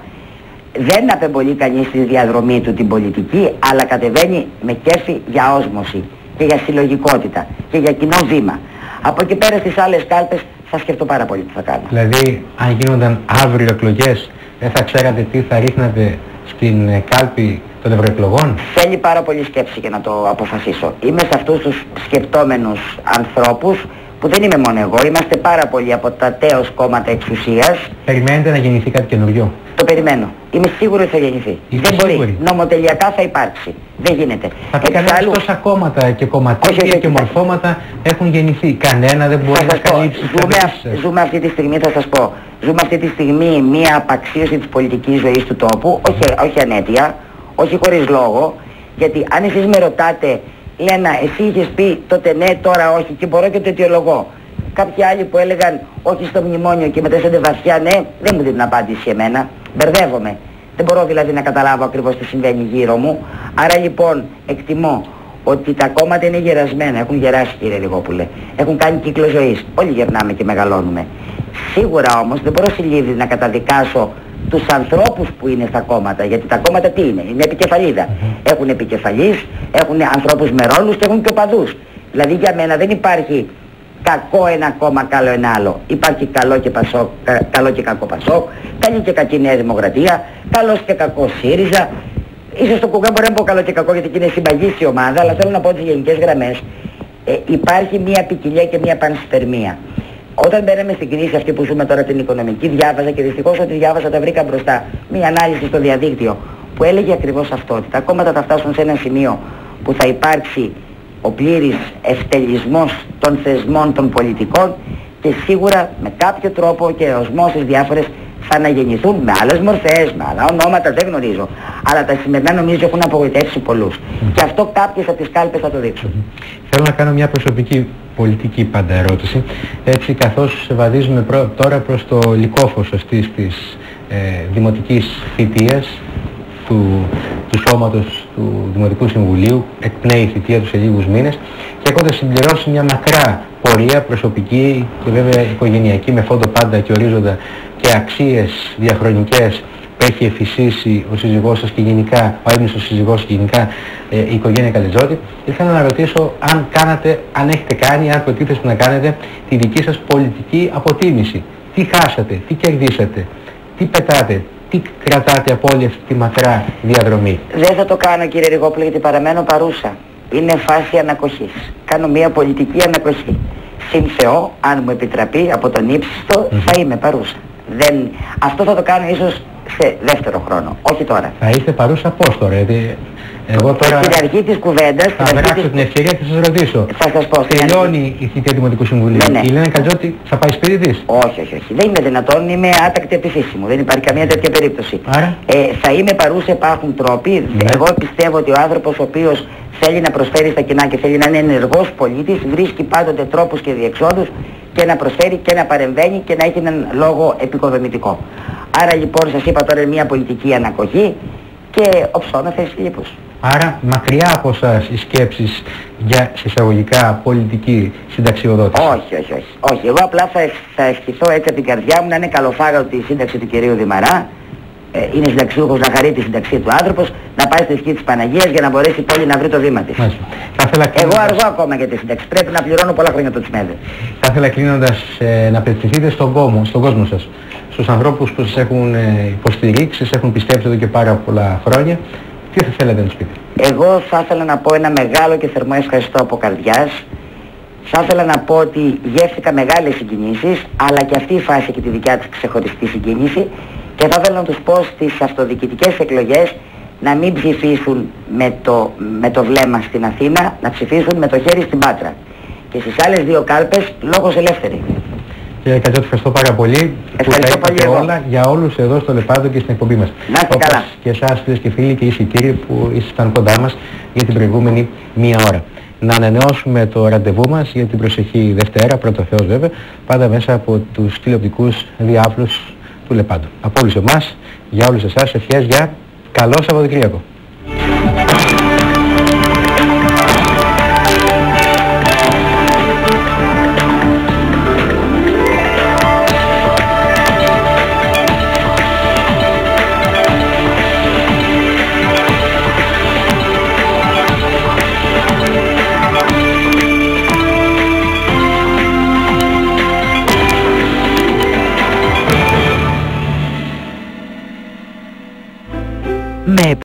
δεν απεμπολεί κανείς στη διαδρομή του την πολιτική, αλλά κατεβαίνει με κέφι για όσμωση και για συλλογικότητα και για κοινό βήμα. Από εκεί πέρα στις άλλες κάλπες θα σκεφτώ πάρα πολύ τι θα κάνω. Δηλαδή, αν γίνονταν αύριο εκλογές, δεν θα ξέρατε τι θα ρίχνατε στην ε, κάλπη των ευρωεκλογών; Θέλει πάρα πολύ σκέψη για να το αποφασίσω. Είμαι σε αυτούς τους σκεπτόμενους ανθρώπους που δεν είμαι μόνο εγώ, είμαστε πάρα πολλοί από τα τέος κόμματα εξουσίας. Περιμένετε να γεννηθεί κάτι καινούριο. Το περιμένω. Είμαι σίγουρος ότι θα γεννηθεί. Είστε δεν μπορεί. σίγουροι; Νομοτελειακά θα υπάρξει. Δεν γίνεται. Θα πει κανένας Εξάλλου, τόσα κόμματα και Όχι, κομματίδια όχι, και όχι. μορφώματα έχουν γεννηθεί. Κανένα δεν μπορεί θα να σας πω, καλύψει τα ζούμε, βρίσκη αυ- σας. ζούμε αυτή τη στιγμή, θα σας πω, ζούμε αυτή τη στιγμή μία απαξίωση της πολιτικής ζωής του τόπου, όχι, όχι ανέτεια, όχι χωρίς λόγο, γιατί αν εσείς με ρωτάτε, Λένα, εσύ είχες πει τότε ναι, τώρα όχι και μπορώ και το αιτιολογώ. Κάποιοι άλλοι που έλεγαν όχι στο μνημόνιο και μετά σε βαθιά ναι, δεν μου δίνουν την απάντηση εμένα. Μπερδεύομαι. Δεν μπορώ δηλαδή να καταλάβω ακριβώς τι συμβαίνει γύρω μου. Άρα λοιπόν εκτιμώ ότι τα κόμματα είναι γερασμένα, έχουν γεράσει κύριε Λιγόπουλε. Έχουν κάνει κύκλο ζωής. Όλοι γερνάμε και μεγαλώνουμε. Σίγουρα όμως δεν μπορώ συλλήβδη να καταδικάσω τους ανθρώπους που είναι στα κόμματα. Γιατί τα κόμματα τι είναι, είναι επικεφαλίδα. Έχουν επικεφαλής, έχουν ανθρώπους με ρόλους και έχουν και οπαδούς. Δηλαδή για μένα δεν υπάρχει κακό ένα κόμμα, καλό ένα άλλο. Υπάρχει καλό και, πασόκ, κα- καλό και κακό Πασόκ, καλή και κακή Νέα Δημοκρατία, καλός και κακός ΣΥΡΙΖΑ. Ίσως το κουκά μπορεί να πω καλό και κακό γιατί είναι συμπαγής η ομάδα, αλλά θέλω να πω τις γενικές γραμμές. Ε, υπάρχει μια ποικιλία και μια πανσπερμία. Όταν μπαίναμε στην κρίση αυτή που ζούμε τώρα την οικονομική, διάβαζα και δυστυχώς ό,τι διάβασα τα βρήκα μπροστά. Μια ανάλυση στο διαδίκτυο που έλεγε ακριβώς αυτό, ότι τα κόμματα θα φτάσουν σε ένα σημείο που θα υπάρξει ο πλήρης ευτελισμός των θεσμών των πολιτικών και σίγουρα με κάποιο τρόπο και οσμώσεις διάφορες θα αναγεννηθούν με άλλες μορφές, με άλλα ονόματα, δεν γνωρίζω. Αλλά τα σημερινά νομίζω έχουν απογοητεύσει πολλούς. Και αυτό κάποιες από τις κάλπες θα το δείξουν. Θέλω να κάνω μια προσωπική πολιτική πάντα ερώτηση. Έτσι καθώς βαδίζουμε πρω- τώρα προς το λικόφος αυτής της ε, δημοτικής θητείας του, του σώματος του Δημοτικού Συμβουλίου, εκπνέει η θητεία του σε λίγους μήνες και έχοντας συμπληρώσει μια μακρά πορεία προσωπική και βέβαια οικογενειακή με φόντο πάντα και ορίζοντα και αξίες διαχρονικές που έχει εφησίσει ο σύζυγός σας και γενικά, ο έμνηστος σύζυγός και γενικά ε, η οικογένεια Καλετζώτη, ήθελα να ρωτήσω αν κάνατε, αν έχετε κάνει, αν προτίθεστε να κάνετε τη δική σας πολιτική αποτίμηση. Τι χάσατε, τι κερδίσατε, τι πετάτε, τι κρατάτε από όλη αυτή τη μακρά διαδρομή; Δεν θα το κάνω κύριε Ριγόπουλο γιατί παραμένω παρούσα. Είναι φάση ανακοχής. Κάνω μια πολιτική ανακοχή. Συν Θεό, αν μου επιτραπεί από τον ύψιστο, θα είμαι παρούσα. Δεν... Αυτό θα το κάνω ίσως σε δεύτερο χρόνο, όχι τώρα. Θα είστε παρούσα πώς τώρα, γιατί εγώ τώρα Στην αρχή της κουβέντας... θα στην αρχή βράξω της- την ευκαιρία και θα σας ρωτήσω. Θα σας πω. στην αρχή- Τελειώνει η θητεία του Δημοτικού Συμβουλίου. Ναι, ναι. Η Λένα Κατζότη θα πάει σπίτι της; Όχι, όχι, όχι. Δεν είναι δυνατόν, είμαι άτακτη από τη φύση μου. Δεν υπάρχει καμία τέτοια περίπτωση. Άρα; Ε, θα είμαι παρούσα, υπάρχουν τρόποι. Ναι. Εγώ πιστεύω ότι ο άνθρωπος ο οποίος θέλει να προσφέρει στα κοινά και θέλει να είναι ενεργός πολίτης, βρίσκει πάντοτε τρόπους και διεξόδους και να προσφέρει και να παρεμβαίνει και να έχει έναν λόγο επικοδομητικό. Άρα λοιπόν σας είπα τώρα είναι μια πολιτική ανακοχή και οψώνα θέση λίπους. Άρα μακριά από σας οι σκέψεις για συσσαγωγικά πολιτική συνταξιοδότηση. Όχι, όχι, όχι. Όχι, εγώ απλά θα, ευχ- θα ευχηθώ έτσι από την καρδιά μου να είναι καλοφάγατη η σύνταξη του κυρίου Δημαρά. Ε, είναι συνταξιούχος να χαρεί τη σύνταξή του άνθρωπος, να πάει στη σκή της Παναγίας για να μπορέσει η πόλη να βρει το βήμα της. Μάλιστα. Θα ήθελα Εγώ κλείνοντας- αργώ ακόμα για τη σύνταξη. Πρέπει να πληρώνω πολλά χρόνια το τσιμέδε. Θα ήθελα κλείνοντας ε, να απευθυνθείτε στον κόσμο, στον κόσμο σας, στους ανθρώπους που σας έχουν ε, υποστηρίξει, σας έχουν πιστέψει εδώ και πάρα πολλά χρόνια. Τι θα θέλατε να τους πείτε; Εγώ θα ήθελα να πω ένα μεγάλο και θερμό ευχαριστώ από καρδιάς. Θα ήθελα να πω ότι γεύτηκα μεγάλες συγκινήσεις, αλλά και αυτή η φάση έχει τη δικιά της ξεχωριστή συγκίνηση και θα ήθελα να τους πω στις αυτοδιοικητικές εκλογές να μην ψηφίσουν με το, με το βλέμμα στην Αθήνα, να ψηφίσουν με το χέρι στην Πάτρα. Και στις άλλες δύο κάλπες λόγος ελεύθερη. Κύριε Κατζότη, ευχαριστώ πάρα πολύ Ευχαριστώ που τα πολύ είπατε εγώ. όλα για όλους εδώ στο Λεπάδο και στην εκπομπή μας. Να είστε Όπως καλά. και εσάς φίλες και φίλοι και εσείς κύριοι που ήσασταν κοντά μας για την προηγούμενη μία ώρα. Να ανανεώσουμε το ραντεβού μας για την προσεχή Δευτέρα, πρώτο Θεός βέβαια, πάντα μέσα από τους τηλεοπτικούς διάβλους του Λεπάντου. Από όλους εμάς, για όλους εσάς, ευχές για καλό Σαββατοκύριακο. Maybe.